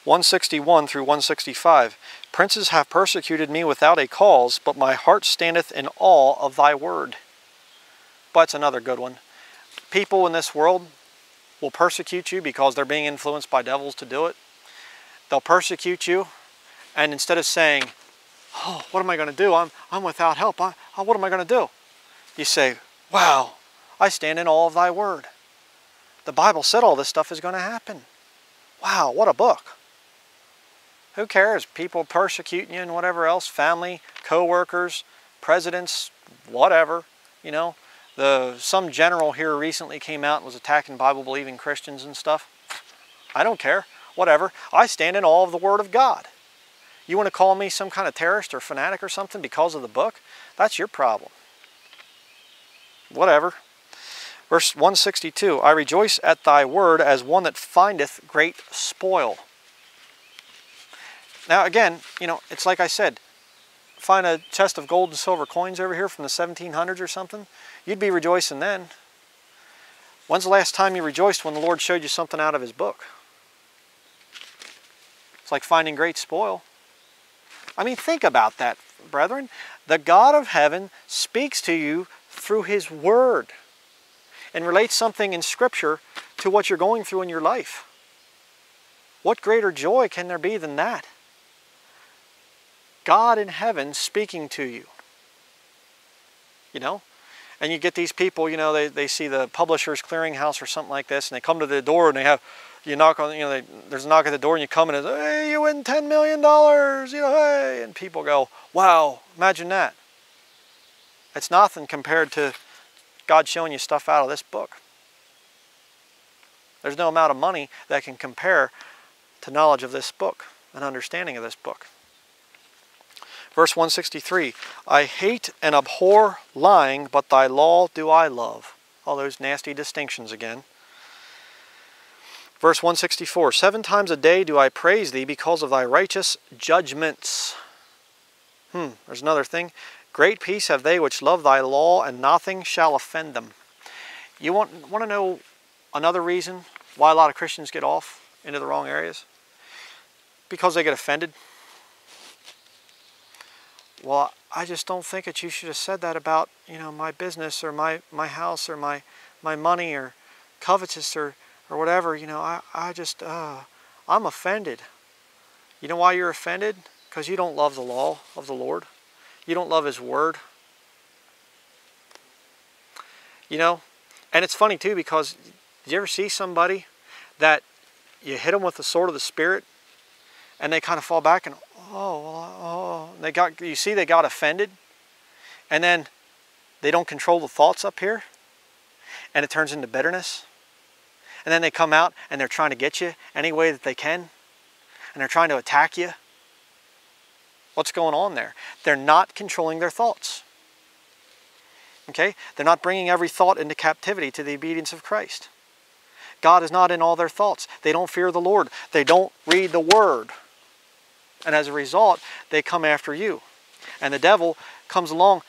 161 through 165. Princes have persecuted me without a cause, but my heart standeth in awe of thy word. But it's another good one. People in this world will persecute you because they're being influenced by devils to do it. They'll persecute you, and instead of saying, oh, what am I going to do? I'm, I'm without help. I, what am I going to do? You say, wow, I stand in awe of thy word. The Bible said all this stuff is going to happen. Wow, what a book. Who cares? People persecuting you and whatever else, family, co-workers, presidents, whatever, you know. The, some general here recently came out and was attacking Bible-believing Christians and stuff. I don't care, whatever. I stand in awe of the Word of God. You want to call me some kind of terrorist or fanatic or something because of the book? That's your problem. Whatever. Verse 162, I rejoice at thy word as one that findeth great spoil. Now again, you know, it's like I said, find a chest of gold and silver coins over here from the 1700s or something, you'd be rejoicing then. When's the last time you rejoiced when the Lord showed you something out of his book? It's like finding great spoil. I mean, think about that, brethren. The God of heaven speaks to you through His Word and relates something in Scripture to what you're going through in your life. What greater joy can there be than that? God in heaven speaking to you. You know? And you get these people, you know, they, they see the Publishers Clearing House or something like this, and they come to the door and they have you knock on, you know, they, there's a knock at the door and you come in and hey, you win $10 million, you know, hey. And people go, wow, imagine that. It's nothing compared to God showing you stuff out of this book. There's no amount of money that can compare to knowledge of this book and understanding of this book. Verse 163, I hate and abhor lying, but thy law do I love. All those nasty distinctions again. Verse 164 Seven times a day do I praise thee because of thy righteous judgments. Hmm, there's another thing. Great peace have they which love thy law, and nothing shall offend them. You want, want to know another reason why a lot of Christians get off into the wrong areas? Because they get offended. Well, I just don't think that you should have said that about, you know, my business or my, my house or my, my money or covetous or or whatever, you know, I, I just, uh, I'm offended. You know why you're offended? Because you don't love the law of the Lord. You don't love His Word. You know, and it's funny too because did you ever see somebody that you hit them with the sword of the Spirit and they kind of fall back and, oh, oh, they got, you see they got offended and then they don't control the thoughts up here and it turns into bitterness and then they come out and they're trying to get you any way that they can. And they're trying to attack you. What's going on there? They're not controlling their thoughts. Okay? They're not bringing every thought into captivity to the obedience of Christ. God is not in all their thoughts. They don't fear the Lord. They don't read the Word. And as a result, they come after you. And the devil comes along.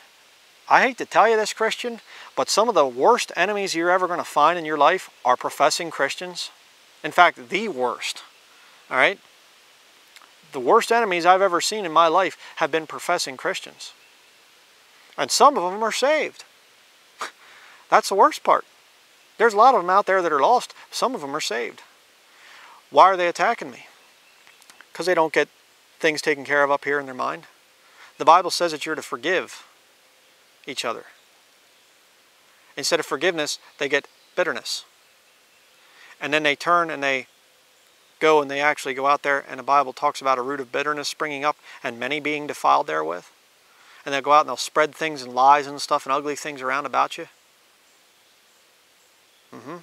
I hate to tell you this, Christian, but some of the worst enemies you're ever going to find in your life are professing Christians. In fact, the worst. All right? The worst enemies I've ever seen in my life have been professing Christians. And some of them are saved. That's the worst part. There's a lot of them out there that are lost. Some of them are saved. Why are they attacking me? Because they don't get things taken care of up here in their mind. The Bible says that you're to forgive each other. Instead of forgiveness, they get bitterness. And then they turn and they go and they actually go out there and the Bible talks about a root of bitterness springing up and many being defiled therewith. And they'll go out and they'll spread things and lies and stuff and ugly things around about you. Mm-hmm.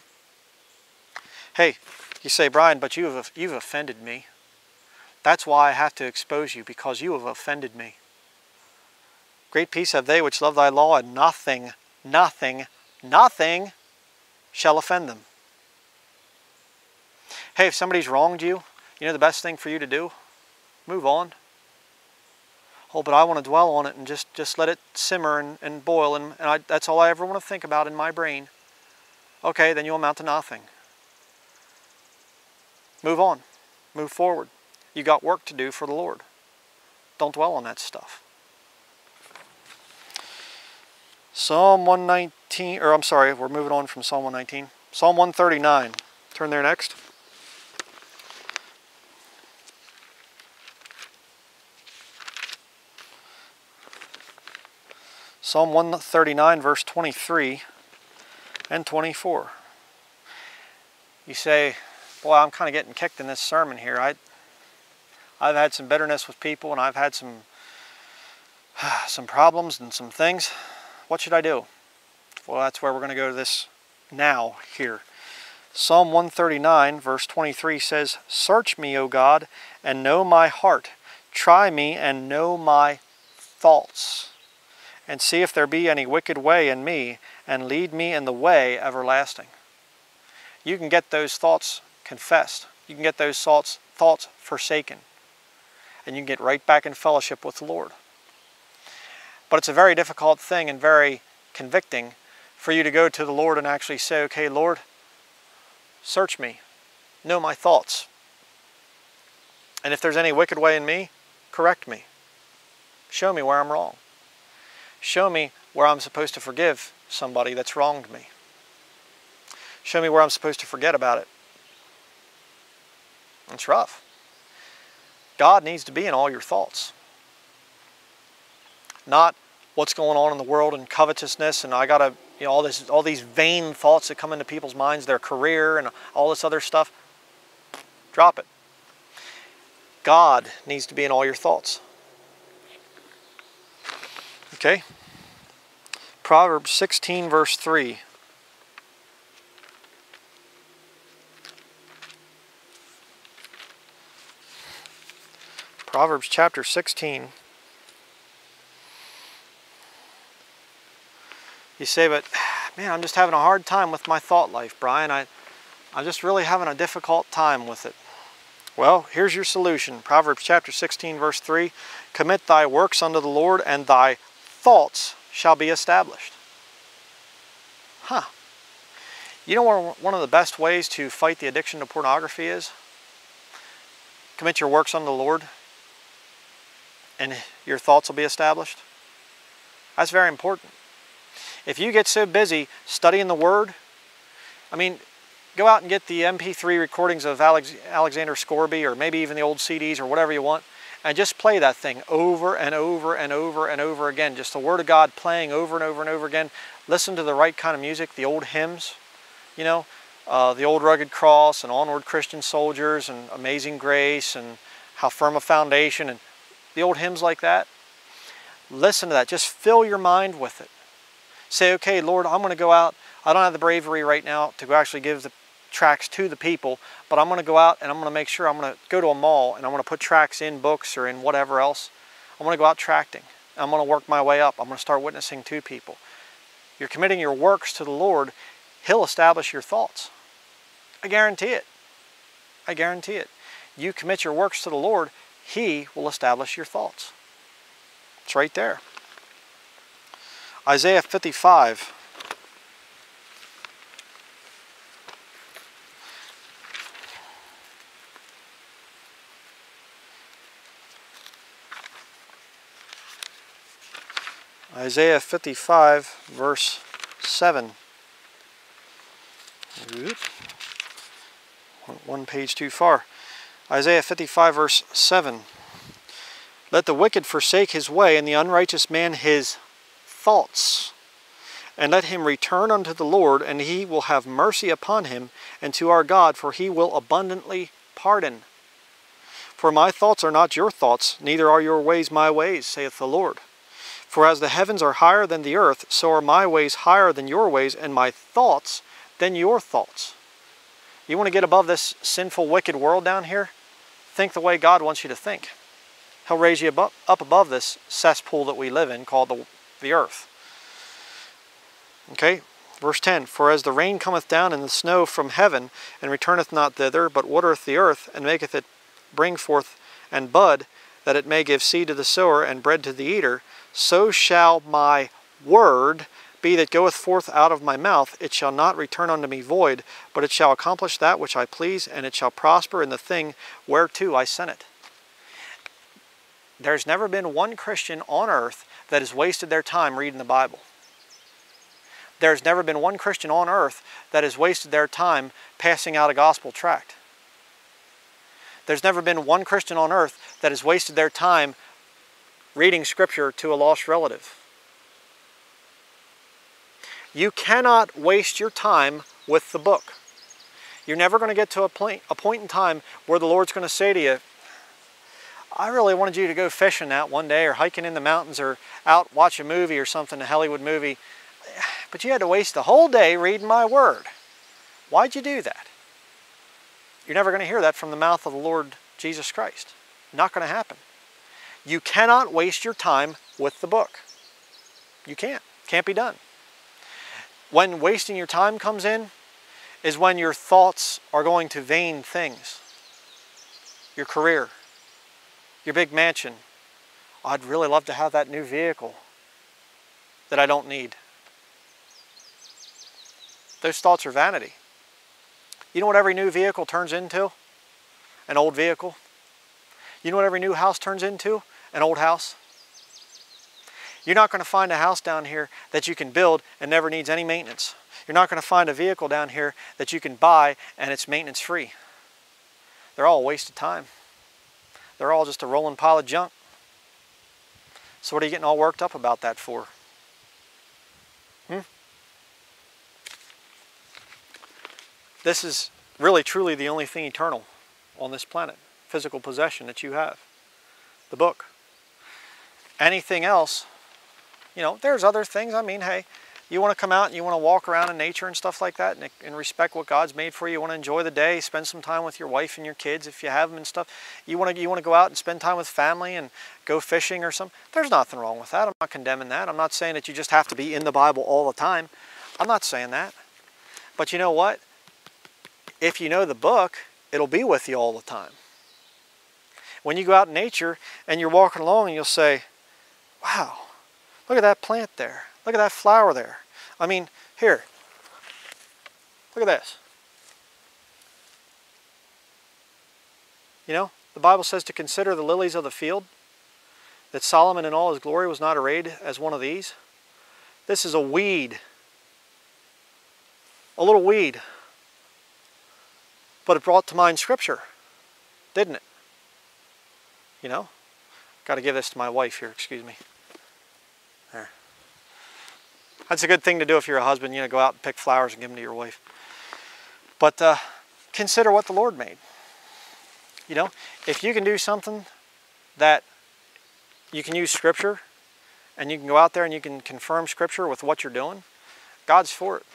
Hey, you say, Bryan, but you have, you've offended me. That's why I have to expose you, because you have offended me. Great peace have they which love thy law, and nothing, nothing nothing shall offend them. Hey, if somebody's wronged you, you know the best thing for you to do? Move on. Oh, but I want to dwell on it and just, just let it simmer and, and boil, and, and I, that's all I ever want to think about in my brain. Okay, then you'll amount to nothing. Move on. Move forward. You got work to do for the Lord. Don't dwell on that stuff. Psalm 119, or I'm sorry, we're moving on from Psalm 119. Psalm 139. Turn there next. Psalm 139, verse 23 and 24. You say, Boy, I'm kind of getting kicked in this sermon here. I, I've had some bitterness with people and I've had some, some problems and some things. What should I do? Well, that's where we're going to go to this now here. Psalm 139, verse 23 says, Search me, O God, and know my heart. Try me and know my thoughts and see if there be any wicked way in me, and lead me in the way everlasting. You can get those thoughts confessed. You can get those thoughts, thoughts forsaken. And you can get right back in fellowship with the Lord. But it's a very difficult thing and very convicting for you to go to the Lord and actually say, okay, Lord, search me, know my thoughts. And if there's any wicked way in me, correct me. Show me where I'm wrong. Show me where I'm supposed to forgive somebody that's wronged me. Show me where I'm supposed to forget about it. It's rough. God needs to be in all your thoughts. Not what's going on in the world and covetousness and I gotta, you know, all this all these vain thoughts that come into people's minds, their career and all this other stuff. Drop it. God needs to be in all your thoughts. Okay? Proverbs 16, verse 3. Proverbs chapter 16. You say, but man, I'm just having a hard time with my thought life, Bryan. I, I'm just really having a difficult time with it. Well, here's your solution. Proverbs chapter 16, verse 3 Commit thy works unto the Lord, and thy thoughts shall be established. Huh. You know one of the best ways to fight the addiction to pornography is? Commit your works unto the Lord and your thoughts will be established. That's very important. If you get so busy studying the Word, I mean, go out and get the MP3 recordings of Alex, Alexander Scourby or maybe even the old CDs or whatever you want and just play that thing over and over and over and over again. Just the Word of God playing over and over and over again. Listen to the right kind of music, the old hymns, you know, uh, the old rugged cross and onward Christian soldiers and amazing grace and how firm a foundation and the old hymns like that. Listen to that. Just fill your mind with it. Say, okay, Lord, I'm going to go out. I don't have the bravery right now to actually give the tracts to the people, but I'm going to go out and I'm going to make sure I'm going to go to a mall and I'm going to put tracks in books or in whatever else. I'm going to go out tracting. I'm going to work my way up. I'm going to start witnessing to people. You're committing your works to the Lord. He'll establish your thoughts. I guarantee it. I guarantee it. You commit your works to the Lord, He will establish your thoughts. It's right there. Isaiah 55. Isaiah 55, verse 7. One page too far. Isaiah 55, verse 7. Let the wicked forsake his way, and the unrighteous man his thoughts. And let him return unto the Lord, and he will have mercy upon him, and to our God, for he will abundantly pardon. For my thoughts are not your thoughts, neither are your ways my ways, saith the Lord. For as the heavens are higher than the earth, so are my ways higher than your ways, and my thoughts than your thoughts. You want to get above this sinful, wicked world down here? Think the way God wants you to think. He'll raise you up above this cesspool that we live in called the, the earth. Okay, verse 10 For as the rain cometh down and the snow from heaven, and returneth not thither, but watereth the earth, and maketh it bring forth and bud, that it may give seed to the sower and bread to the eater, so shall my word be that goeth forth out of my mouth. It shall not return unto me void, but it shall accomplish that which I please, and it shall prosper in the thing whereto I sent it. There's never been one Christian on earth that has wasted their time reading the Bible. There's never been one Christian on earth that has wasted their time passing out a gospel tract. There's never been one Christian on earth that has wasted their time reading scripture to a lost relative. You cannot waste your time with the book. You're never going to get to a point, a point in time where the Lord's going to say to you, I really wanted you to go fishing out one day or hiking in the mountains or out watch a movie or something, a Hollywood movie, but you had to waste the whole day reading my word. Why'd you do that? You're never going to hear that from the mouth of the Lord Jesus Christ. Not going to happen. You cannot waste your time with the book. You can't. Can't be done. When wasting your time comes in is when your thoughts are going to vain things. Your career, your big mansion. I'd really love to have that new vehicle that I don't need. Those thoughts are vanity. You know what every new vehicle turns into? An old vehicle. You know what every new house turns into? An old house. You're not going to find a house down here that you can build and never needs any maintenance. You're not going to find a vehicle down here that you can buy and it's maintenance free. They're all a waste of time. They're all just a rolling pile of junk. So what are you getting all worked up about that for? Hmm? This is really truly the only thing eternal on this planet, physical possession that you have, the book. Anything else, you know, there's other things. I mean, hey, you want to come out and you want to walk around in nature and stuff like that and, and, respect what God's made for you. You want to enjoy the day, spend some time with your wife and your kids if you have them and stuff. You want to you want to go out and spend time with family and go fishing or something. There's nothing wrong with that. I'm not condemning that. I'm not saying that you just have to be in the Bible all the time. I'm not saying that. But you know what? if you know the book, it'll be with you all the time. When you go out in nature and you're walking along and you'll say, wow, look at that plant there. Look at that flower there. I mean, here, look at this. You know, the Bible says to consider the lilies of the field, that Solomon in all his glory was not arrayed as one of these. This is a weed, a little weed but it brought to mind Scripture, didn't it? You know? Got to give this to my wife here, excuse me. There. That's a good thing to do if you're a husband, you know, go out and pick flowers and give them to your wife. But uh, consider what the Lord made. You know, if you can do something that you can use Scripture and you can go out there and you can confirm Scripture with what you're doing, God's for it.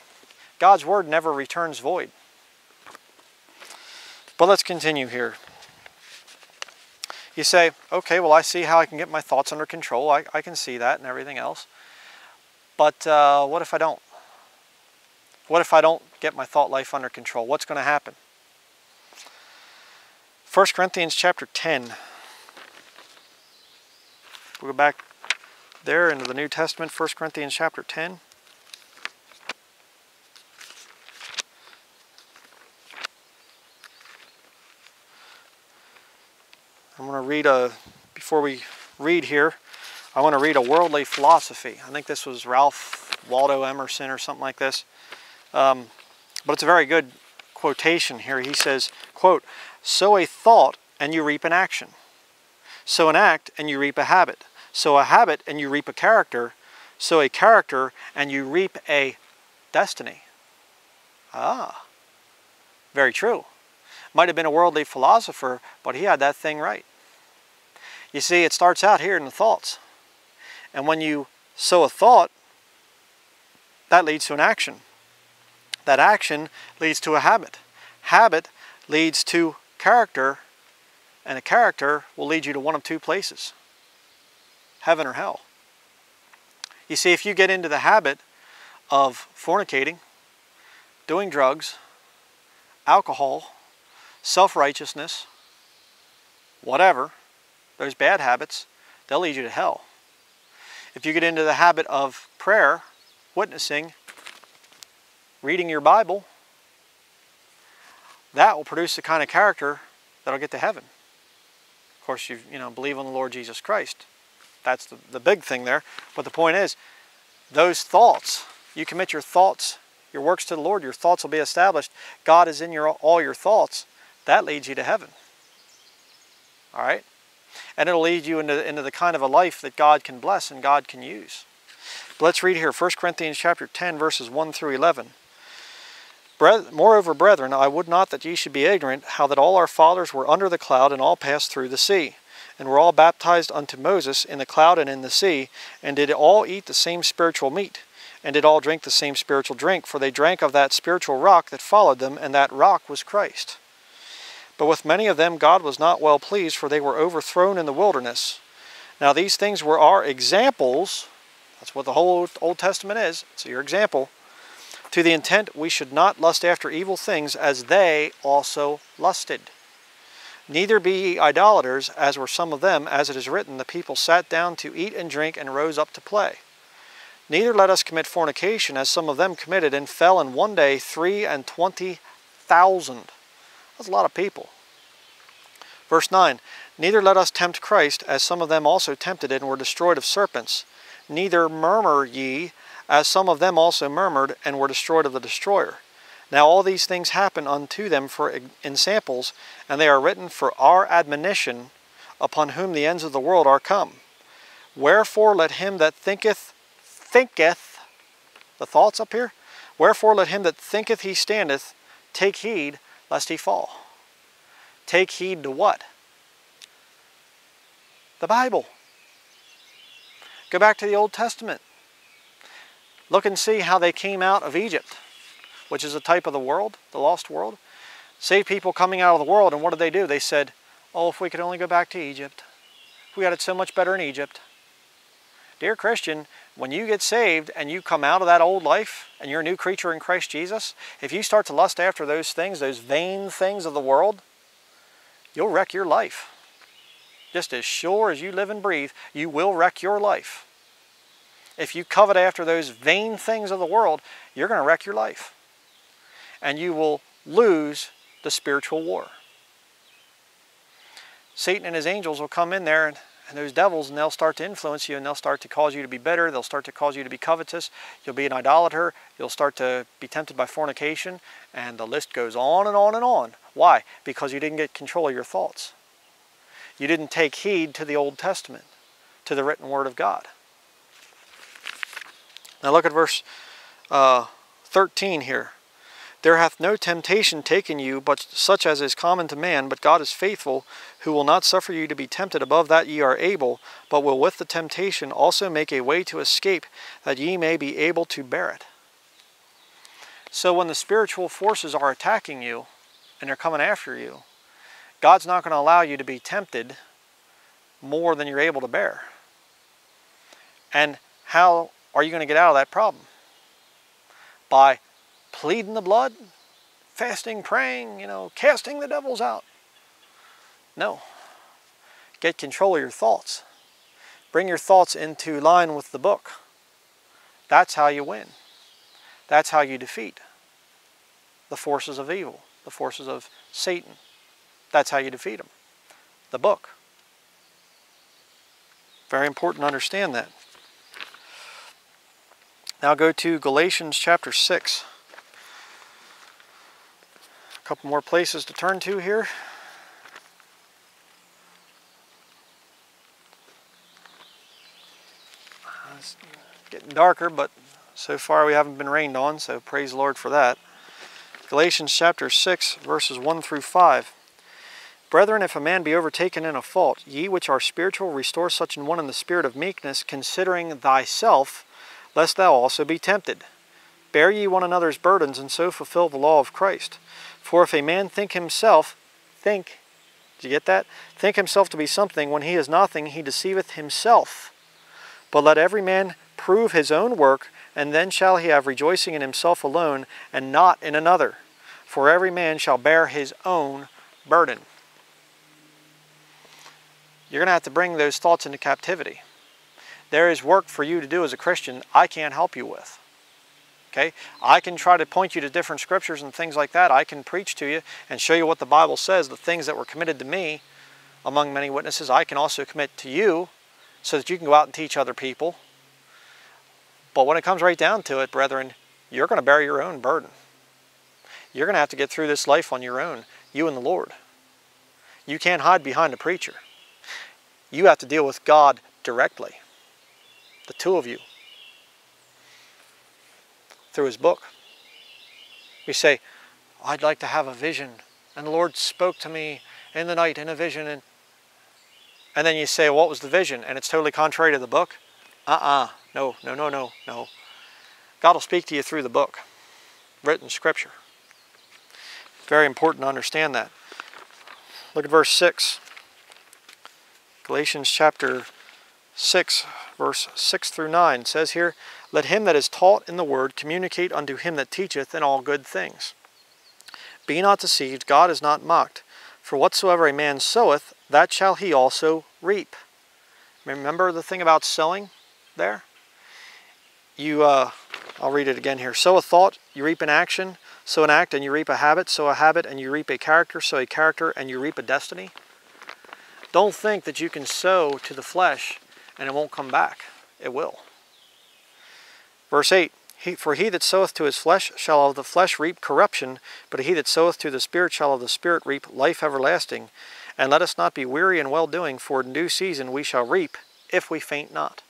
God's Word never returns void. But let's continue here. You say, okay, well, I see how I can get my thoughts under control. I, I can see that and everything else. But uh, what if I don't? What if I don't get my thought life under control? What's going to happen? 1 Corinthians chapter 10. We'll go back there into the New Testament, 1 Corinthians chapter 10. I'm going to read a, before we read here, I want to read a worldly philosophy. I think this was Ralph Waldo Emerson or something like this. Um, but it's a very good quotation here. He says, quote, sow a thought and you reap an action. Sow an act and you reap a habit. Sow a habit and you reap a character. Sow a character and you reap a destiny. Ah, very true. Might have been a worldly philosopher, but he had that thing right. You see, it starts out here in the thoughts. And when you sow a thought, that leads to an action. That action leads to a habit. Habit leads to character, and a character will lead you to one of two places heaven or hell. You see, if you get into the habit of fornicating, doing drugs, alcohol, self righteousness, whatever, those bad habits, they'll lead you to hell. If you get into the habit of prayer, witnessing, reading your Bible, that will produce the kind of character that'll get to heaven. Of course, you you know believe on the Lord Jesus Christ. That's the, the big thing there. But the point is, those thoughts, you commit your thoughts, your works to the Lord, your thoughts will be established. God is in your all your thoughts. That leads you to heaven. All right? And it'll lead you into, into the kind of a life that God can bless and God can use. But let's read here 1 Corinthians chapter 10, verses 1 through 11. Moreover, brethren, I would not that ye should be ignorant how that all our fathers were under the cloud and all passed through the sea, and were all baptized unto Moses in the cloud and in the sea, and did all eat the same spiritual meat, and did all drink the same spiritual drink, for they drank of that spiritual rock that followed them, and that rock was Christ. But with many of them God was not well pleased, for they were overthrown in the wilderness. Now these things were our examples. That's what the whole Old Testament is. It's your example. To the intent we should not lust after evil things as they also lusted. Neither be ye idolaters, as were some of them, as it is written, the people sat down to eat and drink and rose up to play. Neither let us commit fornication, as some of them committed, and fell in one day three and twenty thousand. That's a lot of people. Verse 9, Neither let us tempt Christ, as some of them also tempted and were destroyed of serpents. Neither murmur ye, as some of them also murmured and were destroyed of the destroyer. Now all these things happen unto them for ensamples, and they are written for our admonition, upon whom the ends of the world are come. Wherefore let him that thinketh, thinketh, the thoughts up here? Wherefore let him that thinketh he standeth take heed lest he fall. Take heed to what? The Bible. Go back to the Old Testament. Look and see how they came out of Egypt, which is a type of the world, the lost world. Saved people coming out of the world, and what did they do? They said, Oh, if we could only go back to Egypt. We had it so much better in Egypt. Dear Christian, when you get saved and you come out of that old life and you're a new creature in Christ Jesus, if you start to lust after those things, those vain things of the world, you'll wreck your life. Just as sure as you live and breathe, you will wreck your life. If you covet after those vain things of the world, you're going to wreck your life. And you will lose the spiritual war. Satan and his angels will come in there and and those devils, and they'll start to influence you, and they'll start to cause you to be bitter. They'll start to cause you to be covetous. You'll be an idolater. You'll start to be tempted by fornication, and the list goes on and on and on. Why? Because you didn't get control of your thoughts. You didn't take heed to the Old Testament, to the written Word of God. Now look at verse uh, 13 here. There hath no temptation taken you, but such as is common to man, but God is faithful, who will not suffer you to be tempted above that ye are able, but will with the temptation also make a way to escape, that ye may be able to bear it. So when the spiritual forces are attacking you, and they're coming after you, God's not going to allow you to be tempted more than you're able to bear. And how are you going to get out of that problem? By pleading the blood, fasting, praying, you know, casting the devils out. No. Get control of your thoughts. Bring your thoughts into line with the book. That's how you win. That's how you defeat the forces of evil, the forces of Satan. That's how you defeat them. The book. Very important to understand that. Now go to Galatians chapter 6. Couple more places to turn to here. Uh, it's getting darker, but so far we haven't been rained on, so praise the Lord for that. Galatians chapter 6, verses 1 through 5. Brethren, if a man be overtaken in a fault, ye which are spiritual, restore such an one in the spirit of meekness, considering thyself, lest thou also be tempted. Bear ye one another's burdens, and so fulfill the law of Christ. For if a man think himself, think, did you get that? Think himself to be something when he is nothing, he deceiveth himself. But let every man prove his own work, and then shall he have rejoicing in himself alone, and not in another. For every man shall bear his own burden. you're going to have to bring those thoughts into captivity. There is work for you to do as a Christian I can't help you with. Okay? I can try to point you to different scriptures and things like that. I can preach to you and show you what the Bible says, the things that were committed to me among many witnesses. I can also commit to you so that you can go out and teach other people. But when it comes right down to it, brethren, you're going to bear your own burden. You're going to have to get through this life on your own, you and the Lord. You can't hide behind a preacher. You have to deal with God directly, the two of you, through His book. We say, I'd like to have a vision, and the Lord spoke to me in the night in a vision, and and then you say, what was the vision? And it's totally contrary to the book. Uh-uh. No, no, no, no, no. God will speak to you through the book, written scripture. Very important to understand that. Look at verse 6. Galatians chapter 6, verse 6 through 9 says here, Let him that is taught in the word communicate unto him that teacheth in all good things. Be not deceived, God is not mocked. For whatsoever a man soweth, that shall he also reap. Remember the thing about sowing there? You, uh, I'll read it again here. Sow a thought, you reap an action. Sow an act, and you reap a habit. Sow a habit, and you reap a character. Sow a character, and you reap a destiny. Don't think that you can sow to the flesh and it won't come back. It will. Verse 8 he, For he that soweth to his flesh shall of the flesh reap corruption, but he that soweth to the Spirit shall of the Spirit reap life everlasting. And let us not be weary in well doing, for in due season we shall reap, if we faint not.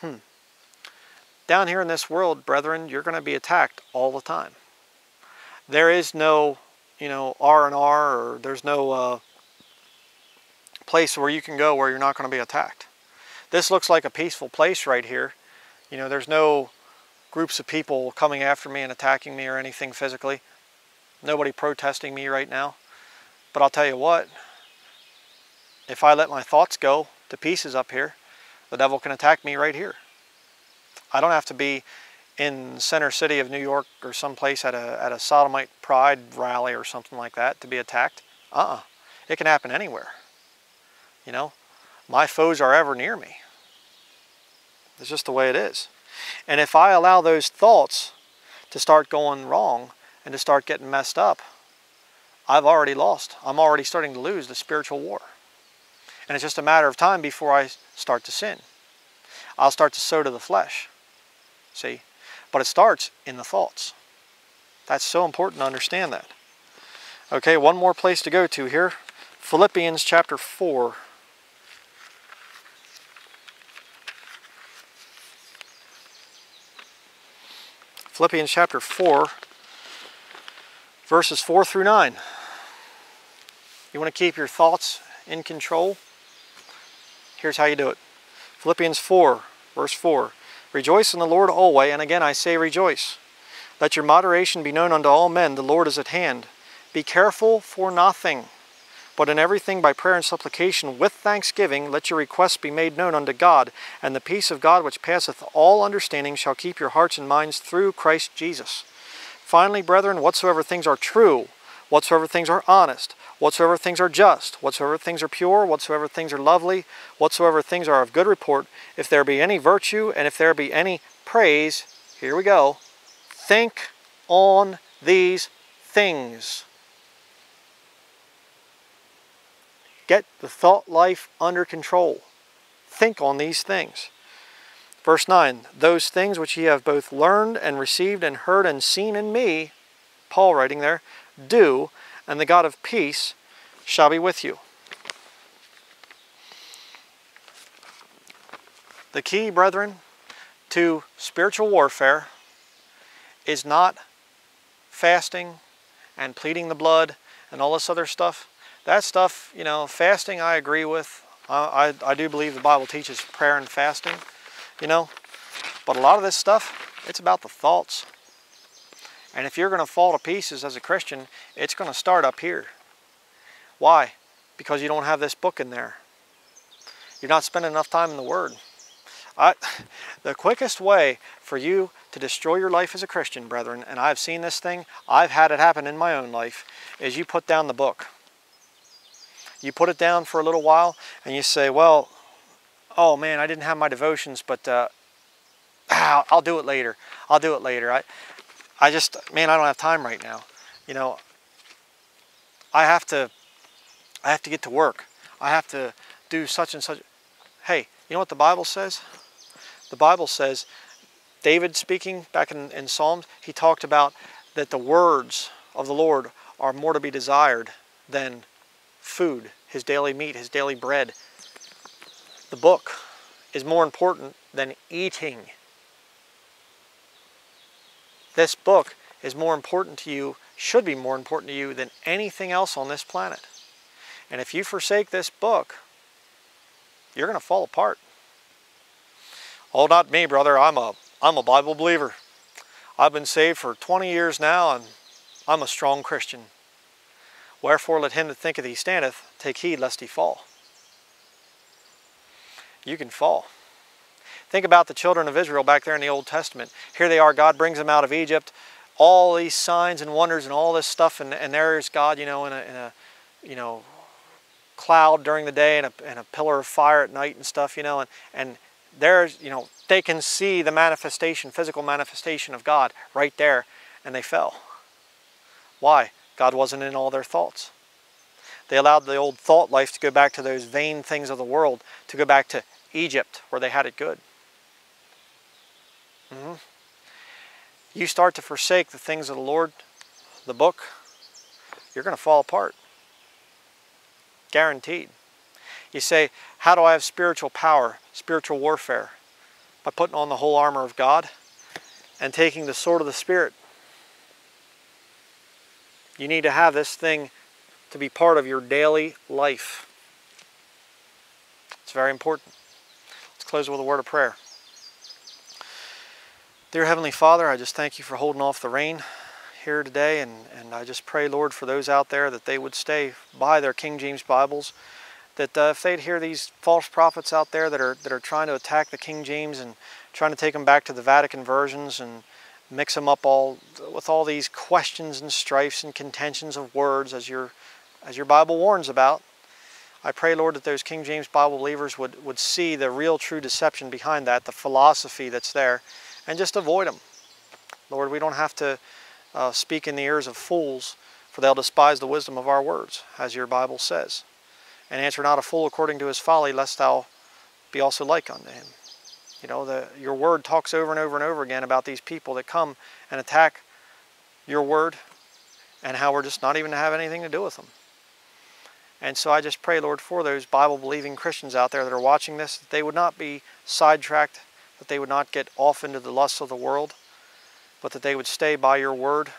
Hmm. Down here in this world, brethren, you're going to be attacked all the time. There is no, you know, R and R, or there's no uh, place where you can go where you're not going to be attacked. This looks like a peaceful place right here. You know, there's no groups of people coming after me and attacking me or anything physically. Nobody protesting me right now. But I'll tell you what, if I let my thoughts go to pieces up here, the devil can attack me right here. I don't have to be in center city of New York or someplace at a, at a sodomite pride rally or something like that to be attacked. Uh-uh. It can happen anywhere. You know, my foes are ever near me. It's just the way it is. And if I allow those thoughts to start going wrong and to start getting messed up, I've already lost. I'm already starting to lose the spiritual war. And it's just a matter of time before I start to sin. I'll start to sow to the flesh. See? But it starts in the thoughts. That's so important to understand that. Okay, one more place to go to here. Philippians chapter 4. Philippians chapter 4, verses 4 through 9. You want to keep your thoughts in control? Here's how you do it. Philippians 4, verse 4. Rejoice in the Lord always, and again I say rejoice. Let your moderation be known unto all men, the Lord is at hand. Be careful for nothing, but in everything by prayer and supplication with thanksgiving let your requests be made known unto God, and the peace of God which passeth all understanding shall keep your hearts and minds through Christ Jesus. Finally, brethren, whatsoever things are true, whatsoever things are honest, whatsoever things are just, whatsoever things are pure, whatsoever things are lovely, whatsoever things are of good report, if there be any virtue and if there be any praise, here we go, think on these things. Get the thought life under control. Think on these things. Verse 9, those things which ye have both learned and received and heard and seen in me, Paul writing there, do, and the God of peace shall be with you. The key, brethren, to spiritual warfare is not fasting and pleading the blood and all this other stuff. That stuff, you know, fasting I agree with. I, I, I do believe the Bible teaches prayer and fasting, you know. But a lot of this stuff, it's about the thoughts. And if you're going to fall to pieces as a Christian, it's going to start up here. Why? Because you don't have this book in there. You're not spending enough time in the Word. I, the quickest way for you to destroy your life as a Christian, brethren, and I've seen this thing, I've had it happen in my own life, is you put down the book. You put it down for a little while and you say, well, oh man, I didn't have my devotions, but uh, ah, I'll do it later. I'll do it later. I, I just, man, I don't have time right now. You know, I have to, I have to get to work. I have to do such and such. Hey, you know what the Bible says? The Bible says, David speaking back in, in Psalms, he talked about that the words of the Lord are more to be desired than food, his daily meat, his daily bread. The book is more important than eating. This book is more important to you, should be more important to you than anything else on this planet. And if you forsake this book, you're going to fall apart. Oh, not me, brother. I'm a, I'm a Bible believer. I've been saved for 20 years now, and I'm a strong Christian. Wherefore let him that thinketh he standeth take heed lest he fall. You can fall. Think about the children of Israel back there in the Old Testament. Here they are, God brings them out of Egypt, all these signs and wonders and all this stuff, and, and there's God, you know, in a, in a you know, cloud during the day and a, and a pillar of fire at night and stuff, you know, and, and there's, you know, they can see the manifestation, physical manifestation of God right there, and they fell. Why? God wasn't in all their thoughts. They allowed the old thought life to go back to those vain things of the world, to go back to Egypt where they had it good. Mm -hmm. You start to forsake the things of the Lord, the book, you're going to fall apart. Guaranteed. You say, how do I have spiritual power, spiritual warfare? By putting on the whole armor of God and taking the sword of the Spirit. You need to have this thing to be part of your daily life. It's very important. Let's close with a word of prayer. Dear Heavenly Father, I just thank you for holding off the rain here today, and, and I just pray, Lord, for those out there that they would stay by their King James Bibles, that uh, if they'd hear these false prophets out there that are, that are trying to attack the King James and trying to take them back to the Vatican versions and mix them up all with all these questions and strifes and contentions of words as your, as your Bible warns about, I pray, Lord, that those King James Bible believers would, would see the real true deception behind that, the philosophy that's there, and just avoid them. Lord, we don't have to uh, speak in the ears of fools, for they'll despise the wisdom of our words, as your Bible says. And answer not a fool according to his folly, lest thou be also like unto him. You know, the, your word talks over and over and over again about these people that come and attack your word and how we're just not even to have anything to do with them. And so I just pray, Lord, for those Bible-believing Christians out there that are watching this, that they would not be sidetracked that they would not get off into the lusts of the world, but that they would stay by your word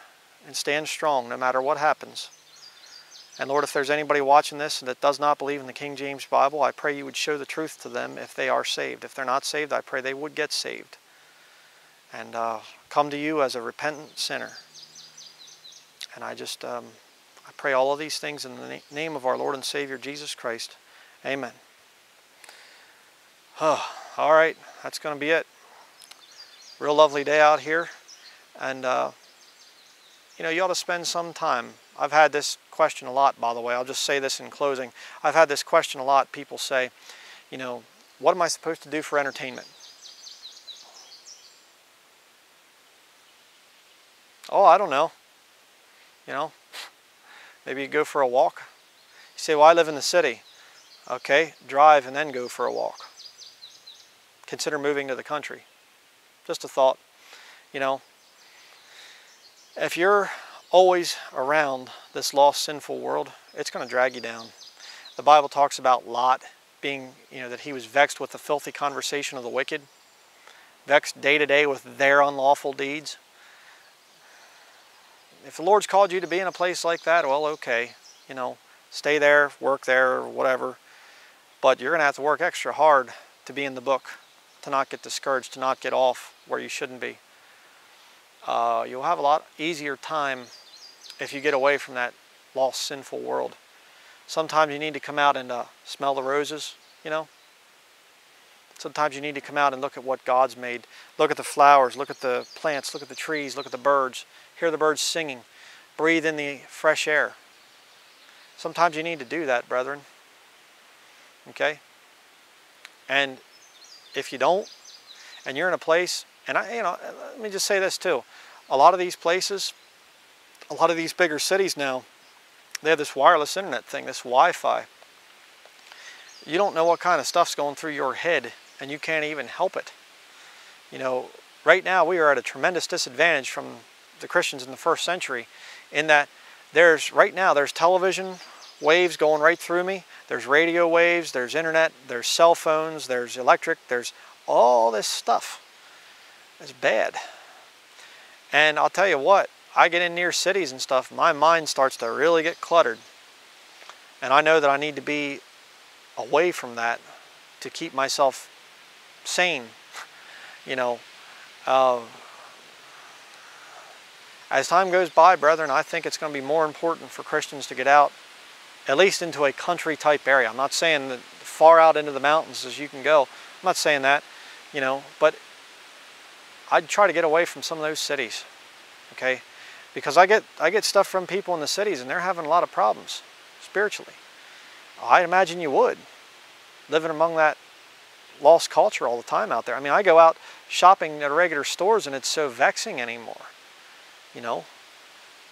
and stand strong no matter what happens. And Lord, if there's anybody watching this that does not believe in the King James Bible, I pray you would show the truth to them if they are saved. If they're not saved, I pray they would get saved and uh, come to you as a repentant sinner. And I just, um, I pray all of these things in the name of our Lord and Savior, Jesus Christ. Amen. All right that's going to be it. Real lovely day out here. And, uh, you know, you ought to spend some time. I've had this question a lot, by the way. I'll just say this in closing. I've had this question a lot. People say, you know, what am I supposed to do for entertainment? Oh, I don't know. You know, maybe you go for a walk. You say, well, I live in the city. Okay, drive and then go for a walk consider moving to the country. Just a thought, you know. If you're always around this lost sinful world, it's going to drag you down. The Bible talks about Lot being, you know, that he was vexed with the filthy conversation of the wicked, vexed day to day with their unlawful deeds. If the Lord's called you to be in a place like that, well, okay, you know, stay there, work there, or whatever. But you're going to have to work extra hard to be in the book to not get discouraged, to not get off where you shouldn't be. Uh, you'll have a lot easier time if you get away from that lost, sinful world. Sometimes you need to come out and uh, smell the roses, you know. Sometimes you need to come out and look at what God's made. Look at the flowers, look at the plants, look at the trees, look at the birds. Hear the birds singing. Breathe in the fresh air. Sometimes you need to do that, brethren. Okay? And if you don't, and you're in a place, and I, you know, let me just say this too. A lot of these places, a lot of these bigger cities now, they have this wireless internet thing, this Wi-Fi. You don't know what kind of stuff's going through your head, and you can't even help it. You know, right now we are at a tremendous disadvantage from the Christians in the first century in that there's, right now, there's television waves going right through me. There's radio waves, there's internet, there's cell phones, there's electric, there's all this stuff. It's bad. And I'll tell you what, I get in near cities and stuff, my mind starts to really get cluttered. And I know that I need to be away from that to keep myself sane. You know, uh, as time goes by, brethren, I think it's going to be more important for Christians to get out, at least into a country type area. I'm not saying that far out into the mountains as you can go. I'm not saying that, you know, but I'd try to get away from some of those cities, okay? Because I get, I get stuff from people in the cities and they're having a lot of problems spiritually. I imagine you would, living among that lost culture all the time out there. I mean, I go out shopping at regular stores and it's so vexing anymore. You know,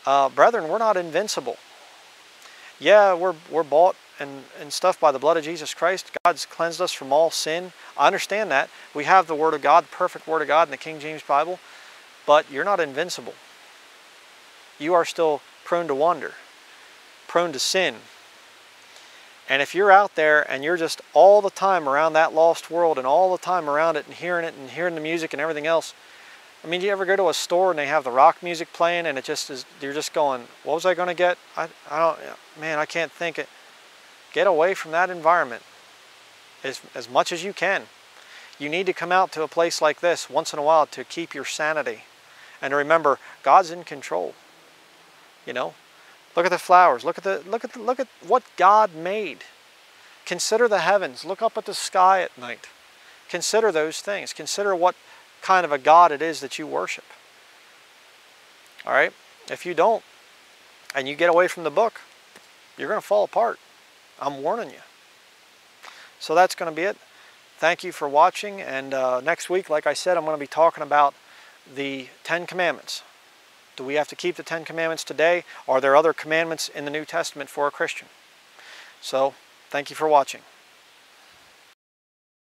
uh, brethren, we're not invincible. Yeah, we're, we're bought and, and stuff by the blood of Jesus Christ. God's cleansed us from all sin. I understand that. We have the Word of God, the perfect Word of God in the King James Bible, but you're not invincible. You are still prone to wander, prone to sin. And if you're out there and you're just all the time around that lost world and all the time around it and hearing it and hearing the music and everything else, I mean, do you ever go to a store and they have the rock music playing and it just is, you're just going, what was I going to get? I, I don't, man, I can't think it. Get away from that environment as, as much as you can. You need to come out to a place like this once in a while to keep your sanity and remember God's in control. You know, look at the flowers. Look at the look at the, look at what God made. Consider the heavens. Look up at the sky at night. Consider those things. Consider what kind of a God it is that you worship. All right? If you don't, and you get away from the book, you're going to fall apart. I'm warning you. So that's going to be it. Thank you for watching. And uh, next week, like I said, I'm going to be talking about the Ten Commandments. Do we have to keep the Ten Commandments today? Are there other commandments in the New Testament for a Christian? So, thank you for watching.